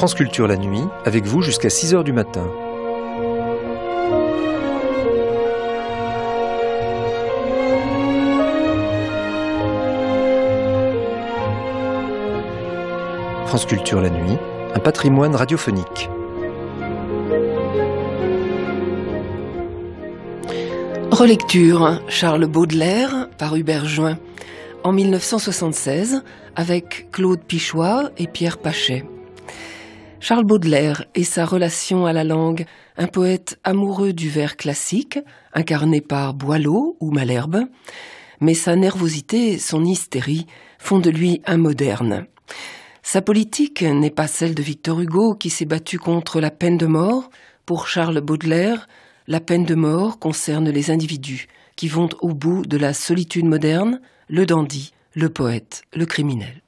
France Culture la nuit, avec vous jusqu'à 6h du matin. France Culture la nuit, un patrimoine radiophonique. Relecture, Charles Baudelaire, par Hubert Join, en 1976, avec Claude Pichois et Pierre Pachet. Charles Baudelaire et sa relation à la langue, un poète amoureux du vers classique, incarné par Boileau ou Malherbe, mais sa nervosité, son hystérie font de lui un moderne. Sa politique n'est pas celle de Victor Hugo qui s'est battu contre la peine de mort. Pour Charles Baudelaire, la peine de mort concerne les individus qui vont au bout de la solitude moderne, le dandy, le poète, le criminel.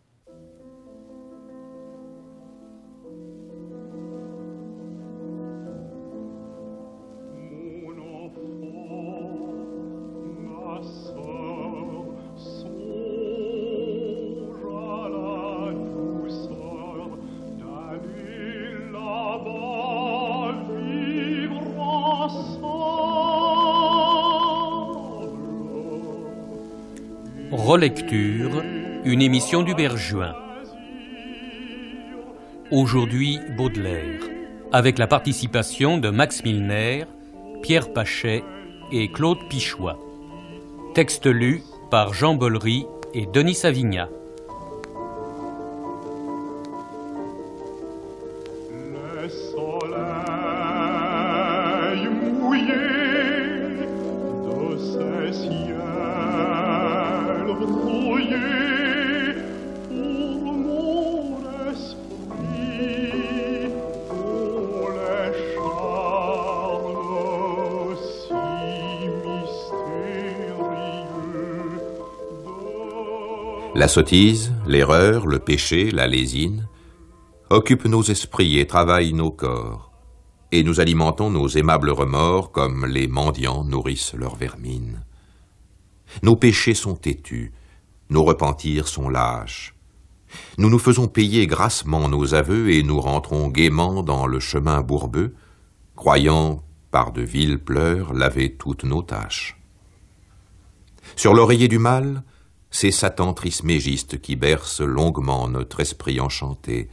Relecture, une émission du Berjuin. Aujourd'hui, Baudelaire, avec la participation de Max Milner, Pierre Pachet et Claude Pichois. Texte lu par Jean Bollery et Denis Savigna. La sottise, l'erreur, le péché, la lésine occupent nos esprits et travaillent nos corps, et nous alimentons nos aimables remords comme les mendiants nourrissent leur vermine. Nos péchés sont têtus, nos repentirs sont lâches. Nous nous faisons payer grassement nos aveux et nous rentrons gaiement dans le chemin bourbeux, croyant, par de vils pleurs, laver toutes nos tâches. Sur l'oreiller du mal, c'est Satan trismégiste qui berce longuement notre esprit enchanté,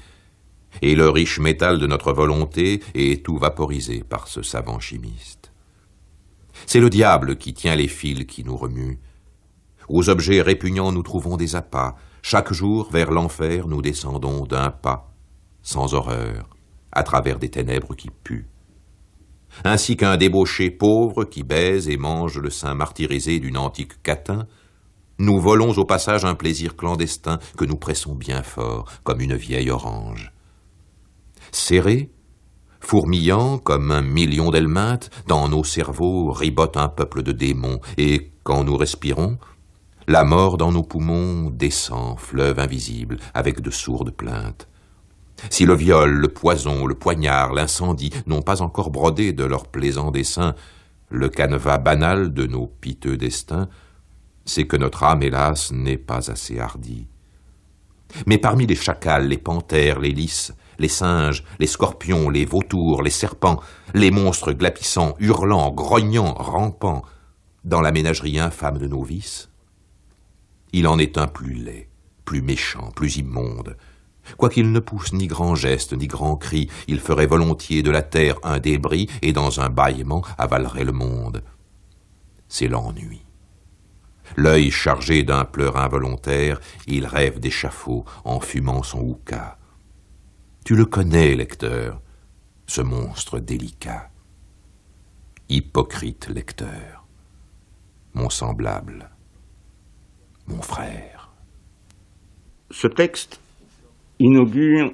et le riche métal de notre volonté est tout vaporisé par ce savant chimiste. C'est le diable qui tient les fils qui nous remuent. Aux objets répugnants nous trouvons des appâts. Chaque jour, vers l'enfer, nous descendons d'un pas, sans horreur, à travers des ténèbres qui puent. Ainsi qu'un débauché pauvre qui baise et mange le sein martyrisé d'une antique catin, nous volons au passage un plaisir clandestin que nous pressons bien fort, comme une vieille orange. Serrés, fourmillant comme un million d'helminthes, dans nos cerveaux ribote un peuple de démons, et quand nous respirons, la mort dans nos poumons descend, fleuve invisible, avec de sourdes plaintes. Si le viol, le poison, le poignard, l'incendie n'ont pas encore brodé de leurs plaisants dessins le canevas banal de nos piteux destins, c'est que notre âme, hélas, n'est pas assez hardie. Mais parmi les chacals, les panthères, les lys, les singes, les scorpions, les vautours, les serpents, les monstres glapissants, hurlants, grognants, rampants, dans la ménagerie infâme de nos vices, il en est un plus laid, plus méchant, plus immonde. Quoiqu'il ne pousse ni grand geste, ni grand cri, il ferait volontiers de la terre un débris et dans un bâillement avalerait le monde. C'est l'ennui. L'œil chargé d'un pleur involontaire, il rêve d'échafaud en fumant son houka. Tu le connais, lecteur, ce monstre délicat. Hypocrite lecteur, mon semblable, mon frère. Ce texte inaugure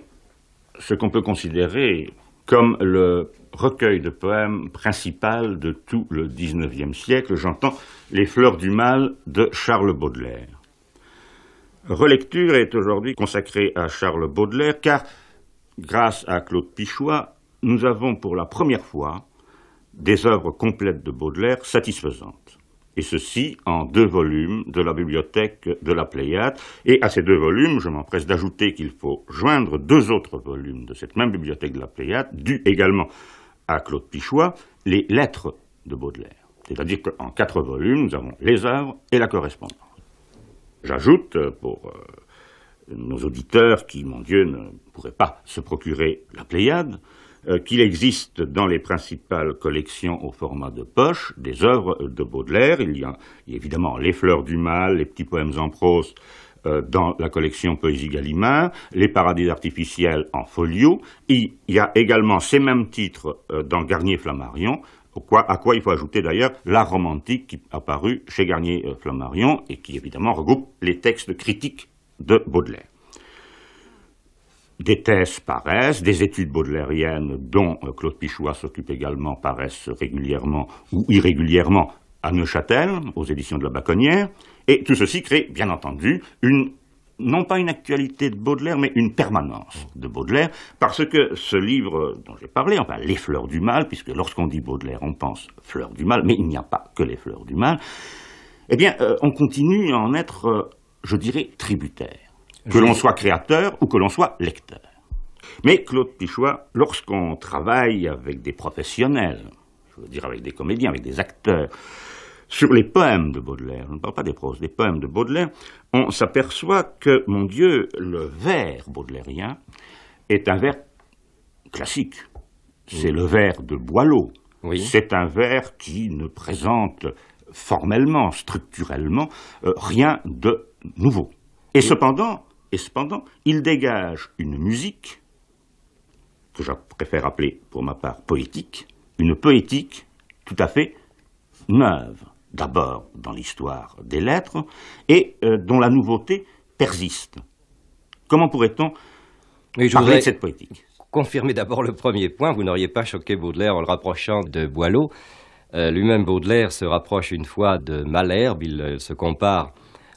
ce qu'on peut considérer comme le recueil de poèmes principal de tout le XIXe siècle, j'entends Les Fleurs du Mal de Charles Baudelaire. Relecture est aujourd'hui consacrée à Charles Baudelaire car, grâce à Claude Pichois, nous avons pour la première fois des œuvres complètes de Baudelaire satisfaisantes. et ceci en deux volumes de la bibliothèque de la Pléiade. Et à ces deux volumes, je m'empresse d'ajouter qu'il faut joindre deux autres volumes de cette même bibliothèque de la Pléiade, dus également à Claude Pichois, les lettres de Baudelaire. C'est-à-dire qu'en quatre volumes, nous avons les œuvres et la correspondance. J'ajoute, euh, pour euh, nos auditeurs qui, mon Dieu, ne pourraient pas se procurer la Pléiade, euh, qu'il existe dans les principales collections au format de poche des œuvres de Baudelaire. Il y a, évidemment Les Fleurs du Mal, les petits poèmes en prose dans la collection Poésie Gallimard, Les Paradis artificiels en folio. Il y a également ces mêmes titres dans Garnier Flammarion, à quoi il faut ajouter d'ailleurs l'art romantique qui a paru chez Garnier euh, Flammarion et qui évidemment regroupe les textes critiques de Baudelaire. Des thèses paraissent, des études baudelairiennes dont euh, Claude Pichois s'occupe également paraissent régulièrement ou irrégulièrement à Neuchâtel, aux éditions de la Baconnière, et tout ceci crée bien entendu non pas une actualité de Baudelaire, mais une permanence de Baudelaire, parce que ce livre dont j'ai parlé, enfin Les Fleurs du Mal, puisque lorsqu'on dit Baudelaire, on pense Fleurs du Mal, mais il n'y a pas que les Fleurs du Mal, eh bien, euh, on continue à en être, euh, je dirais, tributaire, que l'on soit créateur ou que l'on soit lecteur. Mais Claude Pichois, lorsqu'on travaille avec des professionnels, je veux dire avec des comédiens, avec des acteurs, sur les poèmes de Baudelaire, je ne parle pas des proses, des poèmes de Baudelaire, on s'aperçoit que, mon Dieu, le vers baudelairien est un vers classique. C'est le vers de Boileau. C'est un vers qui ne présente formellement, structurellement, euh, rien de nouveau. Et cependant, et cependant, il dégage une musique que je préfère appeler pour ma part poétique, une poétique tout à fait neuve d'abord dans l'histoire des lettres, et euh, dont la nouveauté persiste. Comment pourrait-on parler de cette poétique? Confirmer d'abord le premier point, vous n'auriez pas choqué Baudelaire en le rapprochant de Boileau. Euh, lui-même, Baudelaire se rapproche une fois de Malherbe, il euh, se compare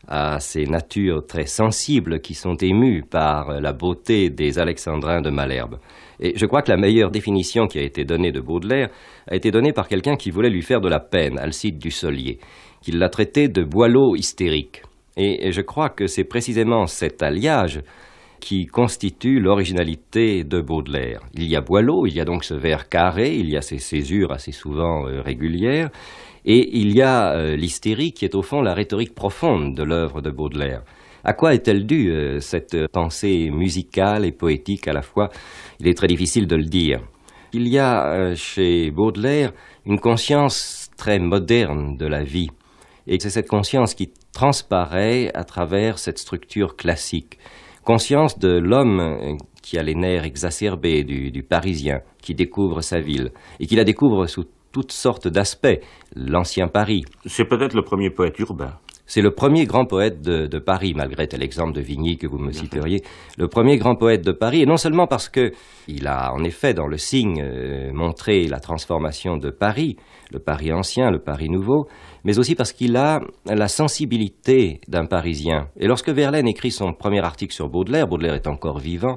à ces natures très sensibles qui sont émues par la beauté des Alexandrins de Malherbe. Et je crois que la meilleure définition qui a été donnée de Baudelaire a été donnée par quelqu'un qui voulait lui faire de la peine, Alcide Dussolier, qui l'a traité de boileau hystérique. Et je crois que c'est précisément cet alliage qui constitue l'originalité de Baudelaire. Il y a Boileau, il y a donc ce vers carré, il y a ces césures assez souvent euh, régulières, et il y a euh, l'hystérie qui est au fond la rhétorique profonde de l'œuvre de Baudelaire. À quoi est-elle due euh, cette pensée musicale et poétique à la fois? Il est très difficile de le dire. Il y a euh, chez Baudelaire une conscience très moderne de la vie, et c'est cette conscience qui transparaît à travers cette structure classique. Conscience de l'homme euh, qui a les nerfs exacerbés du, du Parisien, qui découvre sa ville, et qui la découvre sous toutes sortes d'aspects, l'ancien Paris. C'est peut-être le premier poète urbain. C'est le premier grand poète de, Paris, malgré tel exemple de Vigny que vous me citeriez. Le premier grand poète de Paris, et non seulement parce que il a en effet dans le signe euh, montré la transformation de Paris, le Paris ancien, le Paris nouveau, mais aussi parce qu'il a la sensibilité d'un Parisien. Et lorsque Verlaine écrit son premier article sur Baudelaire, Baudelaire est encore vivant,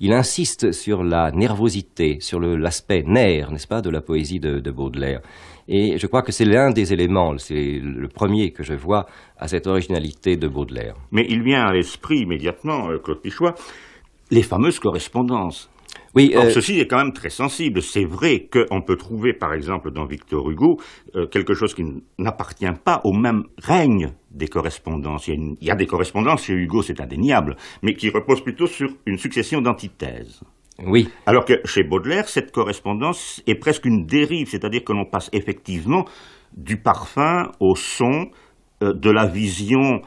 il insiste sur la nervosité, sur l'aspect nerf, n'est-ce pas, de la poésie de, de Baudelaire. Et je crois que c'est l'un des éléments, c'est le premier que je vois à cette originalité de Baudelaire. Mais il vient à l'esprit immédiatement, euh, Claude Pichois, les fameuses correspondances. Oui, euh, ceci est quand même très sensible. C'est vrai qu'on peut trouver, par exemple, dans Victor Hugo, euh, quelque chose qui n'appartient pas au même règne des correspondances. Il y, a des correspondances chez Hugo, c'est indéniable, mais qui reposent plutôt sur une succession d'antithèses. Oui. Alors que chez Baudelaire, cette correspondance est presque une dérive, c'est-à-dire que l'on passe effectivement du parfum au son, euh, de la vision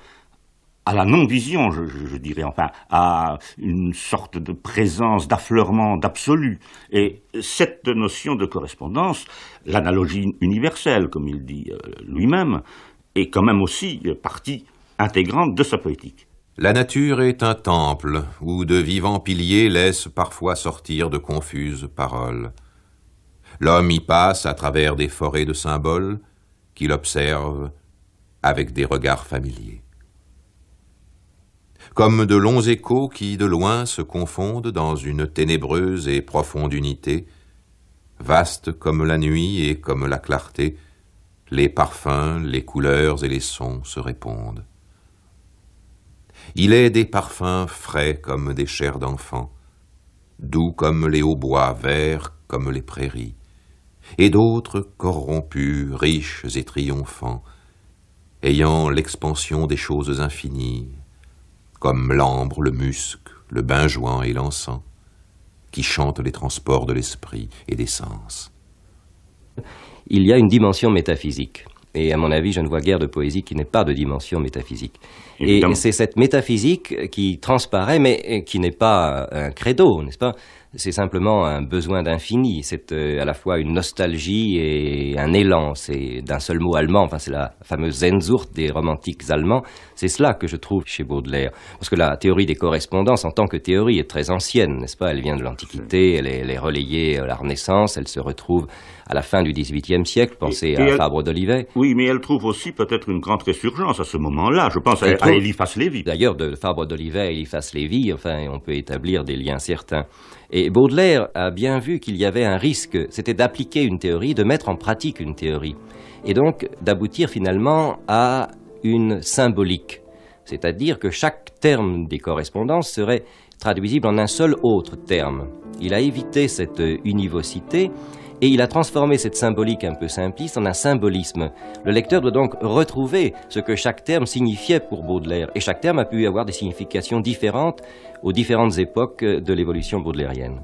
à la non-vision, je, dirais, enfin, à une sorte de présence, d'affleurement, d'absolu. Et cette notion de correspondance, l'analogie universelle, comme il dit euh, lui-même, est quand même aussi partie intégrante de sa poétique. La nature est un temple où de vivants piliers laissent parfois sortir de confuses paroles. L'homme y passe à travers des forêts de symboles qu'il observe avec des regards familiers. Comme de longs échos qui de loin se confondent dans une ténébreuse et profonde unité, vaste comme la nuit et comme la clarté, les parfums, les couleurs et les sons se répondent. Il est des parfums frais comme des chairs d'enfants, doux comme les hautbois, verts comme les prairies, et d'autres corrompus, riches et triomphants, ayant l'expansion des choses infinies, comme l'ambre, le musc, le benjoin et l'encens, qui chantent les transports de l'esprit et des sens. Il y a une dimension métaphysique. Et à mon avis, je ne vois guère de poésie qui n'ait pas de dimension métaphysique. Et c'est cette métaphysique qui transparaît, mais qui n'est pas un credo, n'est-ce pas? C'est simplement un besoin d'infini. C'est euh, à la fois une nostalgie et un élan. C'est d'un seul mot allemand. Enfin, c'est la fameuse Sehnsucht des romantiques allemands. C'est cela que je trouve chez Baudelaire. Parce que la théorie des correspondances, en tant que théorie, est très ancienne, n'est-ce pas? Elle vient de l'Antiquité, elle est, relayée à la Renaissance, elle se retrouve à la fin du XVIIIe siècle. Pensez à Fabre d'Olivet. Oui, mais elle trouve aussi peut-être une grande résurgence à ce moment-là. Je pense à, à Eliphas Lévy. D'ailleurs, de Fabre d'Olivet à Eliphas Lévy, enfin, on peut établir des liens certains. Et Baudelaire a bien vu qu'il y avait un risque, c'était d'appliquer une théorie, de mettre en pratique une théorie, et donc d'aboutir finalement à une symbolique, c'est-à-dire que chaque terme des correspondances serait traduisible en un seul autre terme. Il a évité cette univocité et il a transformé cette symbolique un peu simpliste en un symbolisme. Le lecteur doit donc retrouver ce que chaque terme signifiait pour Baudelaire, et chaque terme a pu avoir des significations différentes aux différentes époques de l'évolution baudelairienne.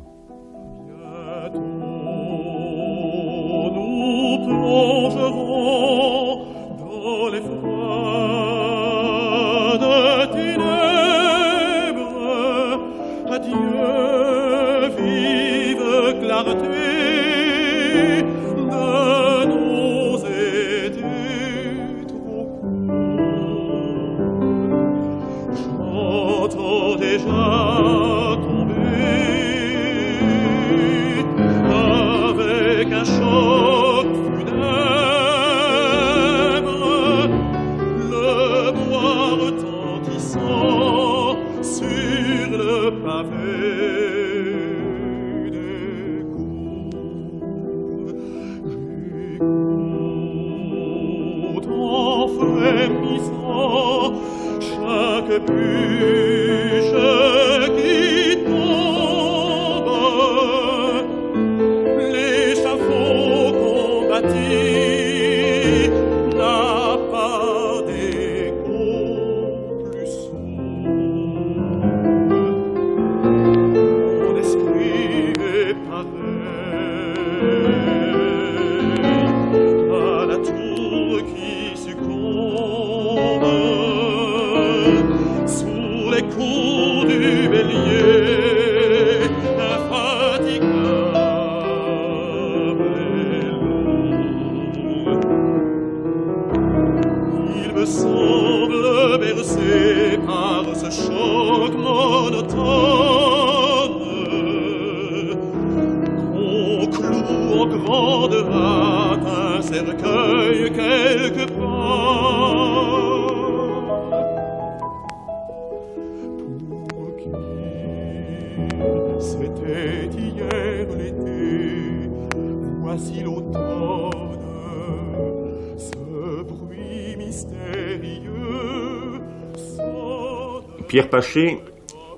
Pierre Paché,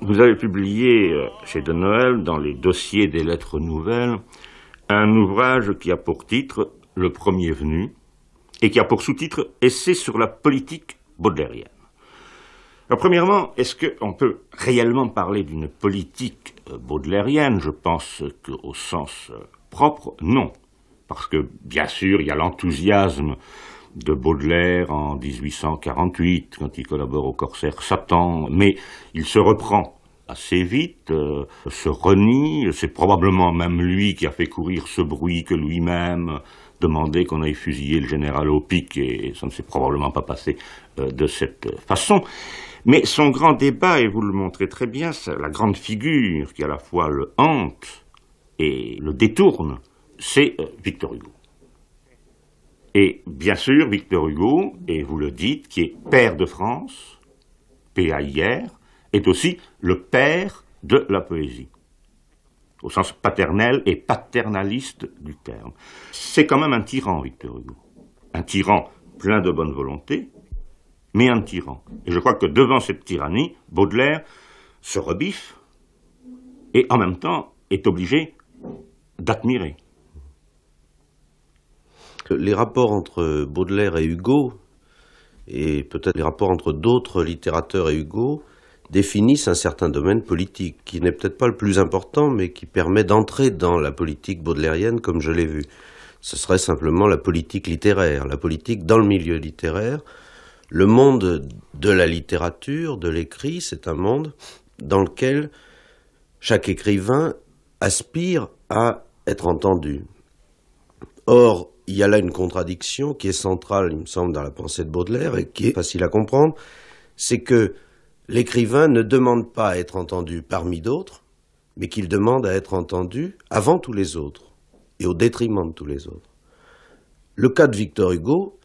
vous avez publié euh, chez De Noël, dans les dossiers des lettres nouvelles, un ouvrage qui a pour titre Le premier venu et qui a pour sous-titre Essai sur la politique baudelairienne. Alors, premièrement, est-ce qu'on peut réellement parler d'une politique euh, baudelairienne? Je pense qu'au sens euh, propre, non. Parce que, bien sûr, il y a l'enthousiasme de Baudelaire en 1848, quand il collabore au Corsaire Satan, mais il se reprend assez vite, euh, se renie, c'est probablement même lui qui a fait courir ce bruit que lui-même demandait qu'on aille fusiller le général au pic, et ça ne s'est probablement pas passé euh, de cette façon. Mais son grand débat, et vous le montrez très bien, la grande figure qui à la fois le hante et le détourne, c'est euh, Victor Hugo. Et bien sûr, Victor Hugo, et vous le dites, qui est père de France, P.A.I.R., est aussi le père de la poésie, au sens paternel et paternaliste du terme. C'est quand même un tyran, Victor Hugo. un tyran plein de bonne volonté, mais un tyran. Et je crois que devant cette tyrannie, Baudelaire se rebiffe et en même temps est obligé d'admirer. Les rapports entre Baudelaire et Hugo, et peut-être les rapports entre d'autres littérateurs et Hugo, définissent un certain domaine politique, qui n'est peut-être pas le plus important, mais qui permet d'entrer dans la politique baudelairienne comme je l'ai vu. Ce serait simplement la politique littéraire, la politique dans le milieu littéraire. Le monde de la littérature, de l'écrit, c'est un monde dans lequel chaque écrivain aspire à être entendu. Or, il y a là une contradiction qui est centrale, il me semble, dans la pensée de Baudelaire et qui est facile à comprendre, c'est que l'écrivain ne demande pas à être entendu parmi d'autres, mais qu'il demande à être entendu avant tous les autres et au détriment de tous les autres. Le cas de Victor Hugo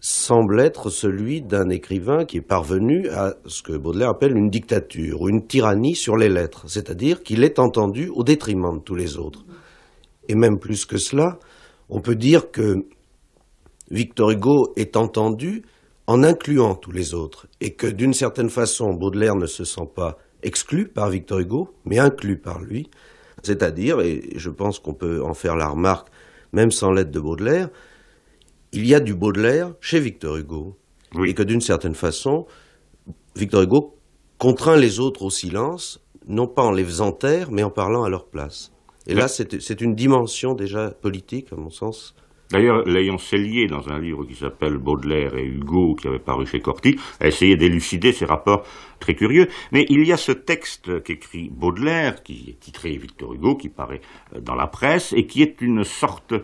semble être celui d'un écrivain qui est parvenu à ce que Baudelaire appelle une dictature ou une tyrannie sur les lettres, c'est-à-dire qu'il est entendu au détriment de tous les autres. Et même plus que cela, on peut dire que Victor Hugo est entendu en incluant tous les autres, et que d'une certaine façon, Baudelaire ne se sent pas exclu par Victor Hugo, mais inclus par lui, c'est-à-dire, et je pense qu'on peut en faire la remarque, même sans l'aide de Baudelaire, il y a du Baudelaire chez Victor Hugo, et que d'une certaine façon, Victor Hugo contraint les autres au silence, non pas en les faisant taire, mais en parlant à leur place. Et là, c'est une dimension déjà politique, à mon sens, D'ailleurs, Léon Cellier, dans un livre qui s'appelle Baudelaire et Hugo, qui avait paru chez Corti, a essayé d'élucider ces rapports très curieux. Mais il y a ce texte qu'écrit Baudelaire, qui est titré Victor Hugo, qui paraît euh, dans la presse, et qui est une sorte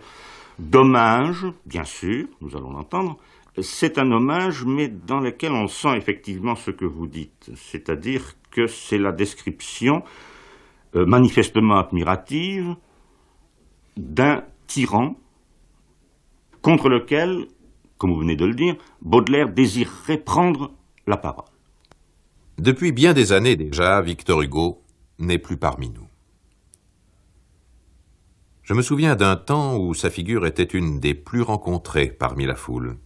d'hommage, bien sûr, nous allons l'entendre. C'est un hommage, mais dans lequel on sent effectivement ce que vous dites, c'est-à-dire que c'est la description euh, manifestement admirative d'un tyran contre lequel, comme vous venez de le dire, Baudelaire désirerait prendre la parole. Depuis bien des années déjà, Victor Hugo n'est plus parmi nous. Je me souviens d'un temps où sa figure était une des plus rencontrées parmi la foule.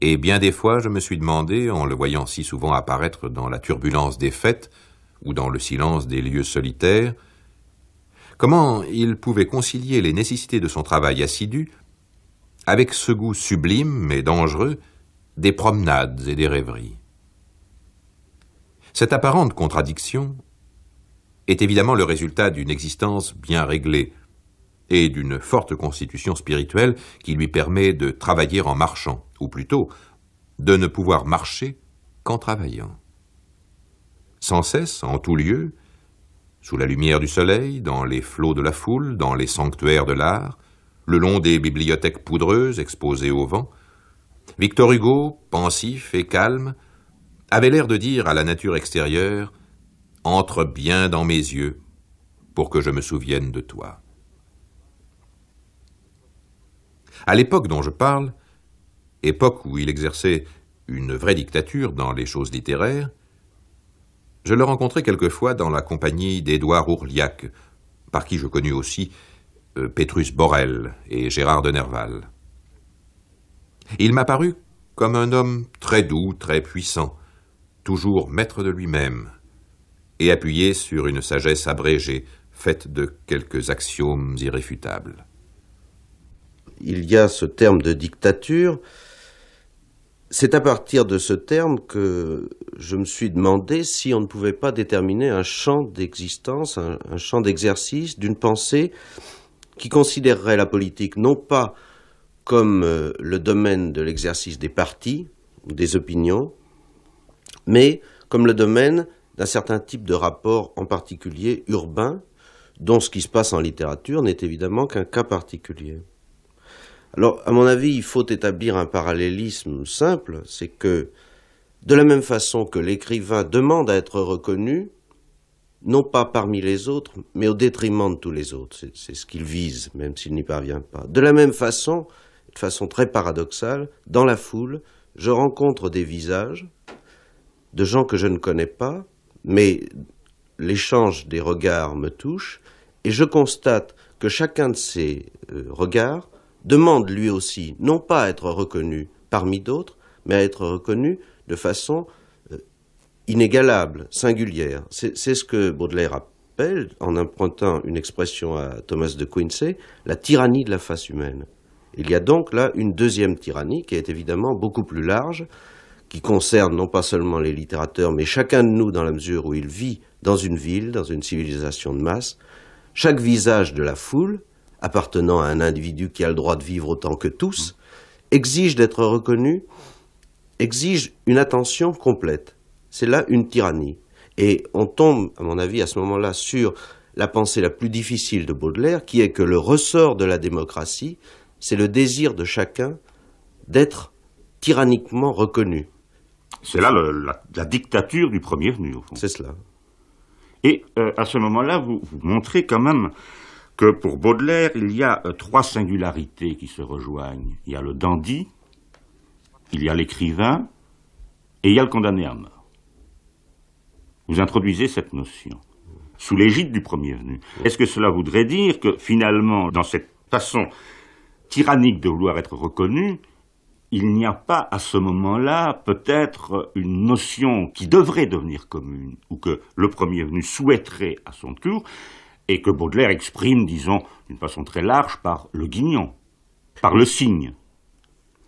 Et bien des fois, je me suis demandé, en le voyant si souvent apparaître dans la turbulence des fêtes ou dans le silence des lieux solitaires, comment il pouvait concilier les nécessités de son travail assidu avec ce goût sublime mais dangereux des promenades et des rêveries. Cette apparente contradiction est évidemment le résultat d'une existence bien réglée et d'une forte constitution spirituelle qui lui permet de travailler en marchant, ou plutôt de ne pouvoir marcher qu'en travaillant. Sans cesse, en tout lieu, sous la lumière du soleil, dans les flots de la foule, dans les sanctuaires de l'art, le long des bibliothèques poudreuses exposées au vent, Victor Hugo, pensif et calme, avait l'air de dire à la nature extérieure Entre bien dans mes yeux pour que je me souvienne de toi. À l'époque dont je parle, époque où il exerçait une vraie dictature dans les choses littéraires, je le rencontrai quelquefois dans la compagnie d'Édouard Ourliac, par qui je connus aussi euh, Petrus Borel et Gérard de Nerval. Il m'apparut comme un homme très doux, très puissant, toujours maître de lui-même, et appuyé sur une sagesse abrégée, faite de quelques axiomes irréfutables. Il y a ce terme de dictature. C'est à partir de ce terme que je me suis demandé si on ne pouvait pas déterminer un champ d'existence, un, champ d'exercice d'une pensée qui considérerait la politique non pas comme euh, le domaine de l'exercice des partis des opinions, mais comme le domaine d'un certain type de rapport en particulier urbain, dont ce qui se passe en littérature n'est évidemment qu'un cas particulier. Alors, à mon avis, il faut établir un parallélisme simple, c'est que, de la même façon que l'écrivain demande à être reconnu, non pas parmi les autres, mais au détriment de tous les autres. C'est ce qu'il vise, même s'il n'y parvient pas. De la même façon, de façon très paradoxale, dans la foule, je rencontre des visages de gens que je ne connais pas, mais l'échange des regards me touche, et je constate que chacun de ces euh, regards demande lui aussi non pas à être reconnu parmi d'autres, mais à être reconnu de façon euh, inégalable, singulière. C'est ce que Baudelaire appelle, en empruntant une expression à Thomas de Quincy, la tyrannie de la face humaine. Il y a donc là une deuxième tyrannie qui est évidemment beaucoup plus large, qui concerne non pas seulement les littérateurs, mais chacun de nous dans la mesure où il vit dans une ville, dans une civilisation de masse. Chaque visage de la foule, appartenant à un individu qui a le droit de vivre autant que tous, exige d'être reconnu, exige une attention complète. C'est là une tyrannie. Et on tombe, à mon avis, à ce moment-là, sur la pensée la plus difficile de Baudelaire, qui est que le ressort de la démocratie, c'est le désir de chacun d'être tyranniquement reconnu. C'est là la, dictature du premier venu, au fond. C'est cela. Et euh, à ce moment-là, vous, vous, montrez quand même que pour Baudelaire, il y a euh, trois singularités qui se rejoignent. Il y a le dandy, il y a l'écrivain, et il y a le condamné à mort. Vous introduisez cette notion sous l'égide du premier venu. Est-ce que cela voudrait dire que finalement, dans cette façon tyrannique de vouloir être reconnu, il n'y a pas à ce moment-là peut-être une notion qui devrait devenir commune, ou que le premier venu souhaiterait à son tour, et que Baudelaire exprime, disons, d'une façon très large par le guignon, par le signe.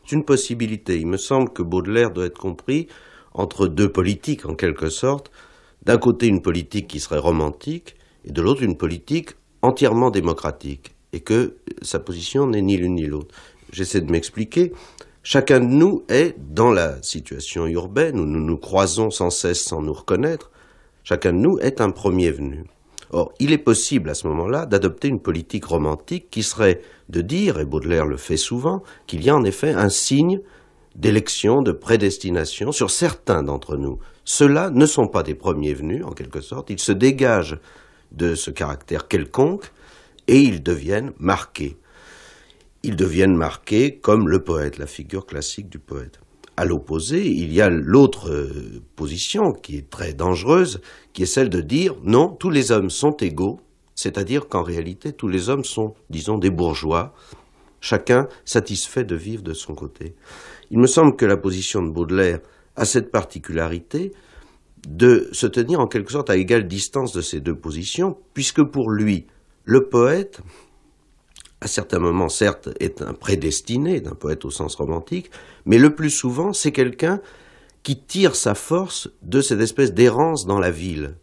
C'est une possibilité. Il me semble que Baudelaire doit être compris entre deux politiques, en quelque sorte. D'un côté, une politique qui serait romantique, et de l'autre, une politique entièrement démocratique, et que sa position n'est ni l'une ni l'autre. J'essaie de m'expliquer. Chacun de nous est dans la situation urbaine où nous nous croisons sans cesse sans nous reconnaître. Chacun de nous est un premier venu. Or, il est possible à ce moment-là d'adopter une politique romantique qui serait de dire, et Baudelaire le fait souvent, qu'il y a en effet un signe d'élection, de prédestination sur certains d'entre nous. Ceux-là ne sont pas des premiers venus, en quelque sorte, ils se dégagent de ce caractère quelconque et ils deviennent marqués ils deviennent marqués comme le poète, la figure classique du poète. À l'opposé, il y a l'autre euh, position qui est très dangereuse, qui est celle de dire non, tous les hommes sont égaux, c'est-à-dire qu'en réalité, tous les hommes sont, disons, des bourgeois, chacun satisfait de vivre de son côté. Il me semble que la position de Baudelaire a cette particularité de se tenir en quelque sorte à égale distance de ces deux positions, puisque pour lui, le poète, à certains moments, certes, est un prédestiné d'un poète au sens romantique, mais le plus souvent, c'est quelqu'un qui tire sa force de cette espèce d'errance dans la ville,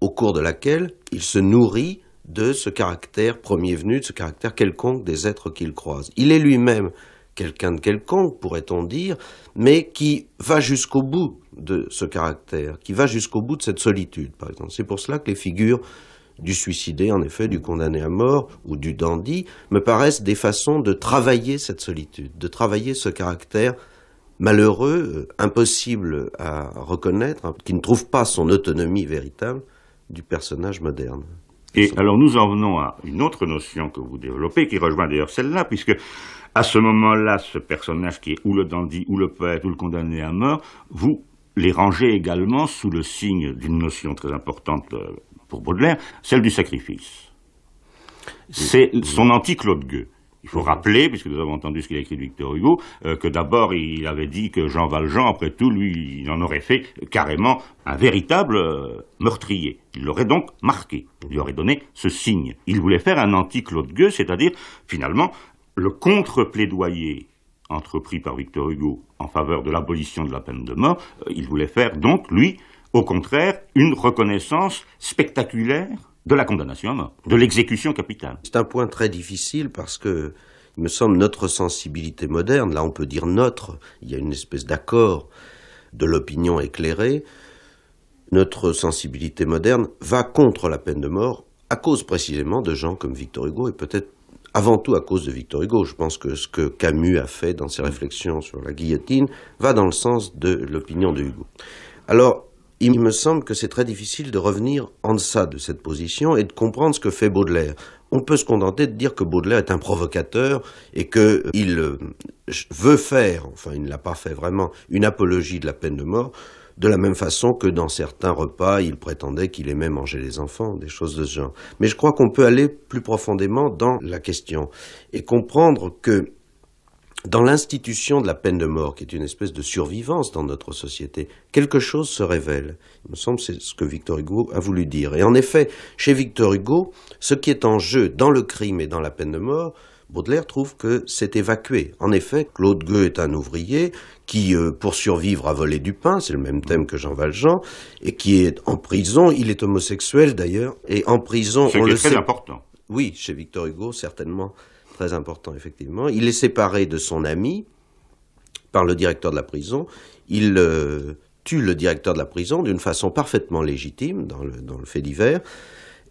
au cours de laquelle il se nourrit de ce caractère premier venu, de ce caractère quelconque des êtres qu'il croise. Il est lui-même quelqu'un de quelconque, pourrait-on dire, mais qui va jusqu'au bout de ce caractère, qui va jusqu'au bout de cette solitude, par exemple. C'est pour cela que les figures du suicidé, en effet, du condamné à mort ou du dandy, me paraissent des façons de travailler cette solitude, de travailler ce caractère malheureux, euh, impossible à reconnaître, hein, qui ne trouve pas son autonomie véritable du personnage moderne. Et alors nous en venons à une autre notion que vous développez, qui rejoint d'ailleurs celle-là, puisque à ce moment-là, ce personnage qui est ou le dandy, ou le poète, ou le condamné à mort, vous les rangez également sous le signe d'une notion très importante euh, pour Baudelaire, celle du sacrifice. C'est son anti-Claude Gueux. Il faut rappeler, puisque nous avons entendu ce qu'il a écrit de Victor Hugo, euh, que d'abord il avait dit que Jean Valjean, après tout, lui, il en aurait fait carrément un véritable euh, meurtrier. Il l'aurait donc marqué, il lui aurait donné ce signe. Il voulait faire un anti-Claude Gueux, c'est-à-dire finalement le contre-plaidoyer entrepris par Victor Hugo en faveur de l'abolition de la peine de mort. Euh, il voulait faire donc, lui, au contraire, une reconnaissance spectaculaire de la condamnation à mort, de l'exécution capitale. C'est un point très difficile parce que, il me semble, notre sensibilité moderne, là on peut dire notre, il y a une espèce d'accord de l'opinion éclairée, notre sensibilité moderne va contre la peine de mort à cause précisément de gens comme Victor Hugo et peut-être avant tout à cause de Victor Hugo. Je pense que ce que Camus a fait dans ses réflexions sur la guillotine va dans le sens de l'opinion de Hugo. Alors, il me semble que c'est très difficile de revenir en deçà de cette position et de comprendre ce que fait Baudelaire. On peut se contenter de dire que Baudelaire est un provocateur et qu'il euh, veut faire, enfin il ne l'a pas fait vraiment, une apologie de la peine de mort. de la même façon que dans certains repas, il prétendait qu'il aimait manger les enfants, des choses de ce genre. Mais je crois qu'on peut aller plus profondément dans la question et comprendre que dans l'institution de la peine de mort, qui est une espèce de survivance dans notre société, quelque chose se révèle. Il me semble que c'est ce que Victor Hugo a voulu dire. Et en effet, chez Victor Hugo, ce qui est en jeu dans le crime et dans la peine de mort, Baudelaire trouve que c'est évacué. En effet, Claude Gueux est un ouvrier qui, euh, pour survivre, a volé du pain, c'est le même thème que Jean Valjean, et qui est en prison, il est homosexuel d'ailleurs, et en prison, on le très important. Oui, chez Victor Hugo, certainement très important, effectivement. Il est séparé de son ami par le directeur de la prison. Il euh, tue le directeur de la prison d'une façon parfaitement légitime dans le, dans le fait divers.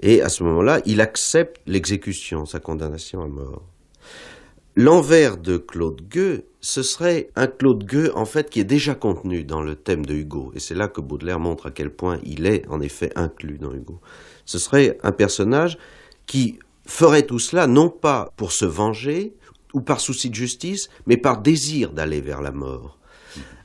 Et à ce moment-là, il accepte l'exécution, sa condamnation à mort. L'envers de Claude Gueux, ce serait un Claude Gueux, en fait, qui est déjà contenu dans le thème de Hugo. Et c'est là que Baudelaire montre à quel point il est, en effet, inclus dans Hugo. Ce serait un personnage qui ferait tout cela non pas pour se venger ou par souci de justice, mais par désir d'aller vers la mort.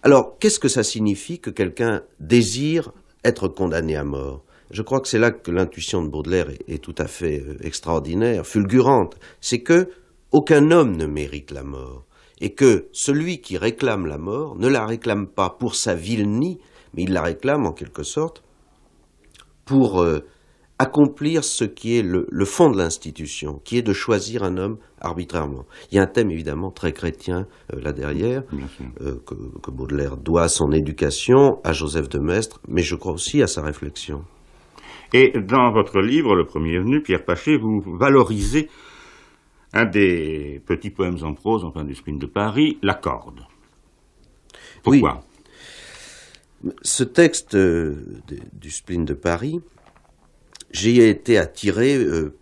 Alors, qu'est-ce que ça signifie que quelqu'un désire être condamné à mort? Je crois que c'est là que l'intuition de Baudelaire est, tout à fait euh, extraordinaire, fulgurante. C'est que aucun homme ne mérite la mort, et que celui qui réclame la mort ne la réclame pas pour sa vilenie, mais il la réclame en quelque sorte pour euh, accomplir ce qui est le, fond de l'institution, qui est de choisir un homme arbitrairement. Il y a un thème évidemment très chrétien euh, là derrière, euh, que, que, Baudelaire doit à son éducation, à Joseph de Maistre, mais je crois aussi à sa réflexion. Et dans votre livre, Le premier venu, Pierre Paché, vous valorisez un des petits poèmes en prose, enfin du Spleen de Paris, La corde. Pourquoi? Ce texte euh, du Spleen de Paris, j'y ai été attiré euh,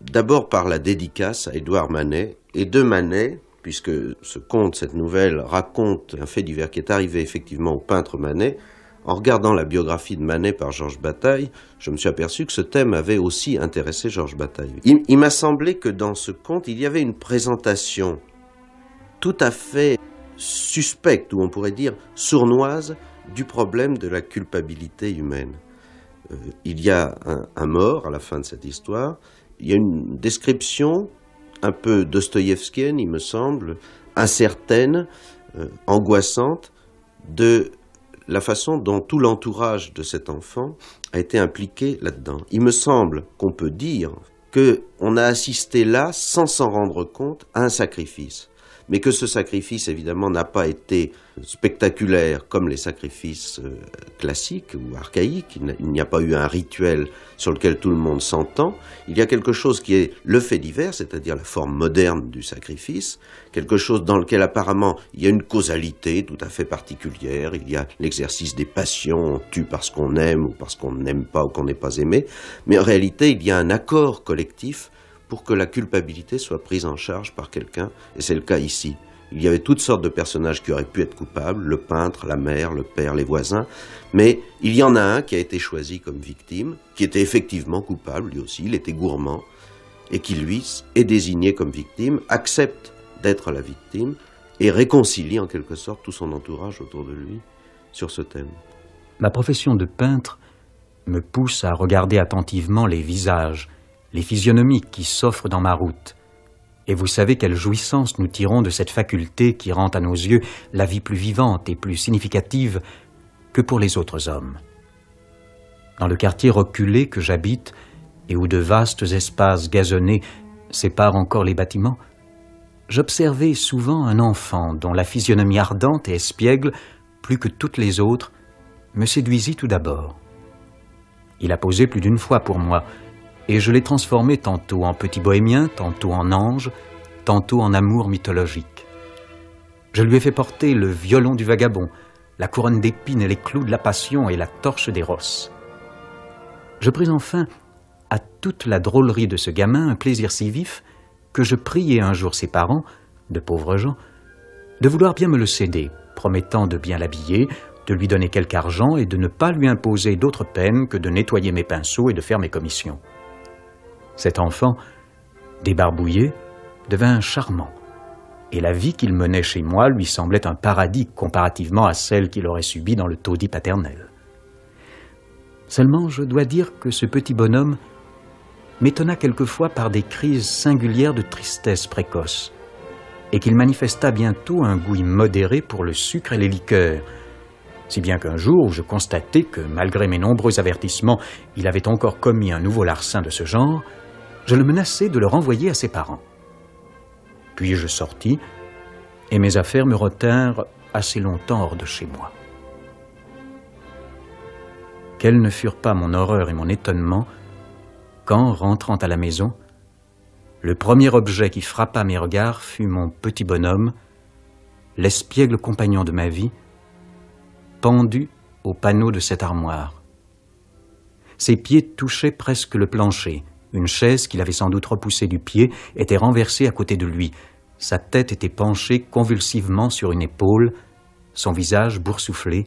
d'abord par la dédicace à Édouard Manet, et de Manet, puisque ce conte, cette nouvelle, raconte un fait divers qui est arrivé effectivement au peintre Manet, en regardant la biographie de Manet par Georges Bataille, je me suis aperçu que ce thème avait aussi intéressé Georges Bataille. Il, m'a semblé que dans ce conte, il y avait une présentation tout à fait suspecte, ou on pourrait dire sournoise, du problème de la culpabilité humaine. Euh, il y a un, mort à la fin de cette histoire, il y a une description un peu dostoïevskienne, il me semble, incertaine, euh, angoissante, de la façon dont tout l'entourage de cet enfant a été impliqué là-dedans. Il me semble qu'on peut dire qu'on a assisté là, sans s'en rendre compte, à un sacrifice mais que ce sacrifice, évidemment, n'a pas été spectaculaire comme les sacrifices euh, classiques ou archaïques. Il n'y a pas eu un rituel sur lequel tout le monde s'entend. Il y a quelque chose qui est le fait divers, c'est-à-dire la forme moderne du sacrifice, quelque chose dans lequel apparemment il y a une causalité tout à fait particulière. Il y a l'exercice des passions, on tue parce qu'on aime ou parce qu'on n'aime pas ou qu'on n'est pas aimé. Mais en réalité, il y a un accord collectif pour que la culpabilité soit prise en charge par quelqu'un, et c'est le cas ici. Il y avait toutes sortes de personnages qui auraient pu être coupables, le peintre, la mère, le père, les voisins, mais il y en a un qui a été choisi comme victime, qui était effectivement coupable, lui aussi, il était gourmand, et qui, lui, est désigné comme victime, accepte d'être la victime, et réconcilie en quelque sorte tout son entourage autour de lui sur ce thème. Ma profession de peintre me pousse à regarder attentivement les visages, les physionomies qui s'offrent dans ma route. Et vous savez quelle jouissance nous tirons de cette faculté qui rend à nos yeux la vie plus vivante et plus significative que pour les autres hommes. Dans le quartier reculé que j'habite, et où de vastes espaces gazonnés séparent encore les bâtiments, j'observais souvent un enfant dont la physionomie ardente et espiègle, plus que toutes les autres, me séduisit tout d'abord. Il a posé plus d'une fois pour moi, et je l'ai transformé tantôt en petit bohémien, tantôt en ange, tantôt en amour mythologique. Je lui ai fait porter le violon du vagabond, la couronne d'épines et les clous de la passion et la torche des rosses. Je pris enfin à toute la drôlerie de ce gamin un plaisir si vif que je priai un jour ses parents, de pauvres gens, de vouloir bien me le céder, promettant de bien l'habiller, de lui donner quelque argent et de ne pas lui imposer d'autre peine que de nettoyer mes pinceaux et de faire mes commissions. Cet enfant, débarbouillé, devint charmant. et la vie qu'il menait chez moi lui semblait un paradis comparativement à celle qu'il aurait subie dans le taudis paternel. Seulement, je dois dire que ce petit bonhomme m'étonna quelquefois par des crises singulières de tristesse précoce, et qu'il manifesta bientôt un goût immodéré pour le sucre et les liqueurs, si bien qu'un jour je constatai que, malgré mes nombreux avertissements, il avait encore commis un nouveau larcin de ce genre, je le menaçai de le renvoyer à ses parents. Puis je sortis, et mes affaires me retinrent assez longtemps hors de chez moi. Quelles ne furent pas mon horreur et mon étonnement quand, rentrant à la maison, le premier objet qui frappa mes regards fut mon petit bonhomme, l'espiègle compagnon de ma vie, pendu au panneau de cette armoire. Ses pieds touchaient presque le plancher. Une chaise qu'il avait sans doute repoussée du pied était renversée à côté de lui. Sa tête était penchée convulsivement sur une épaule, son visage boursouflé,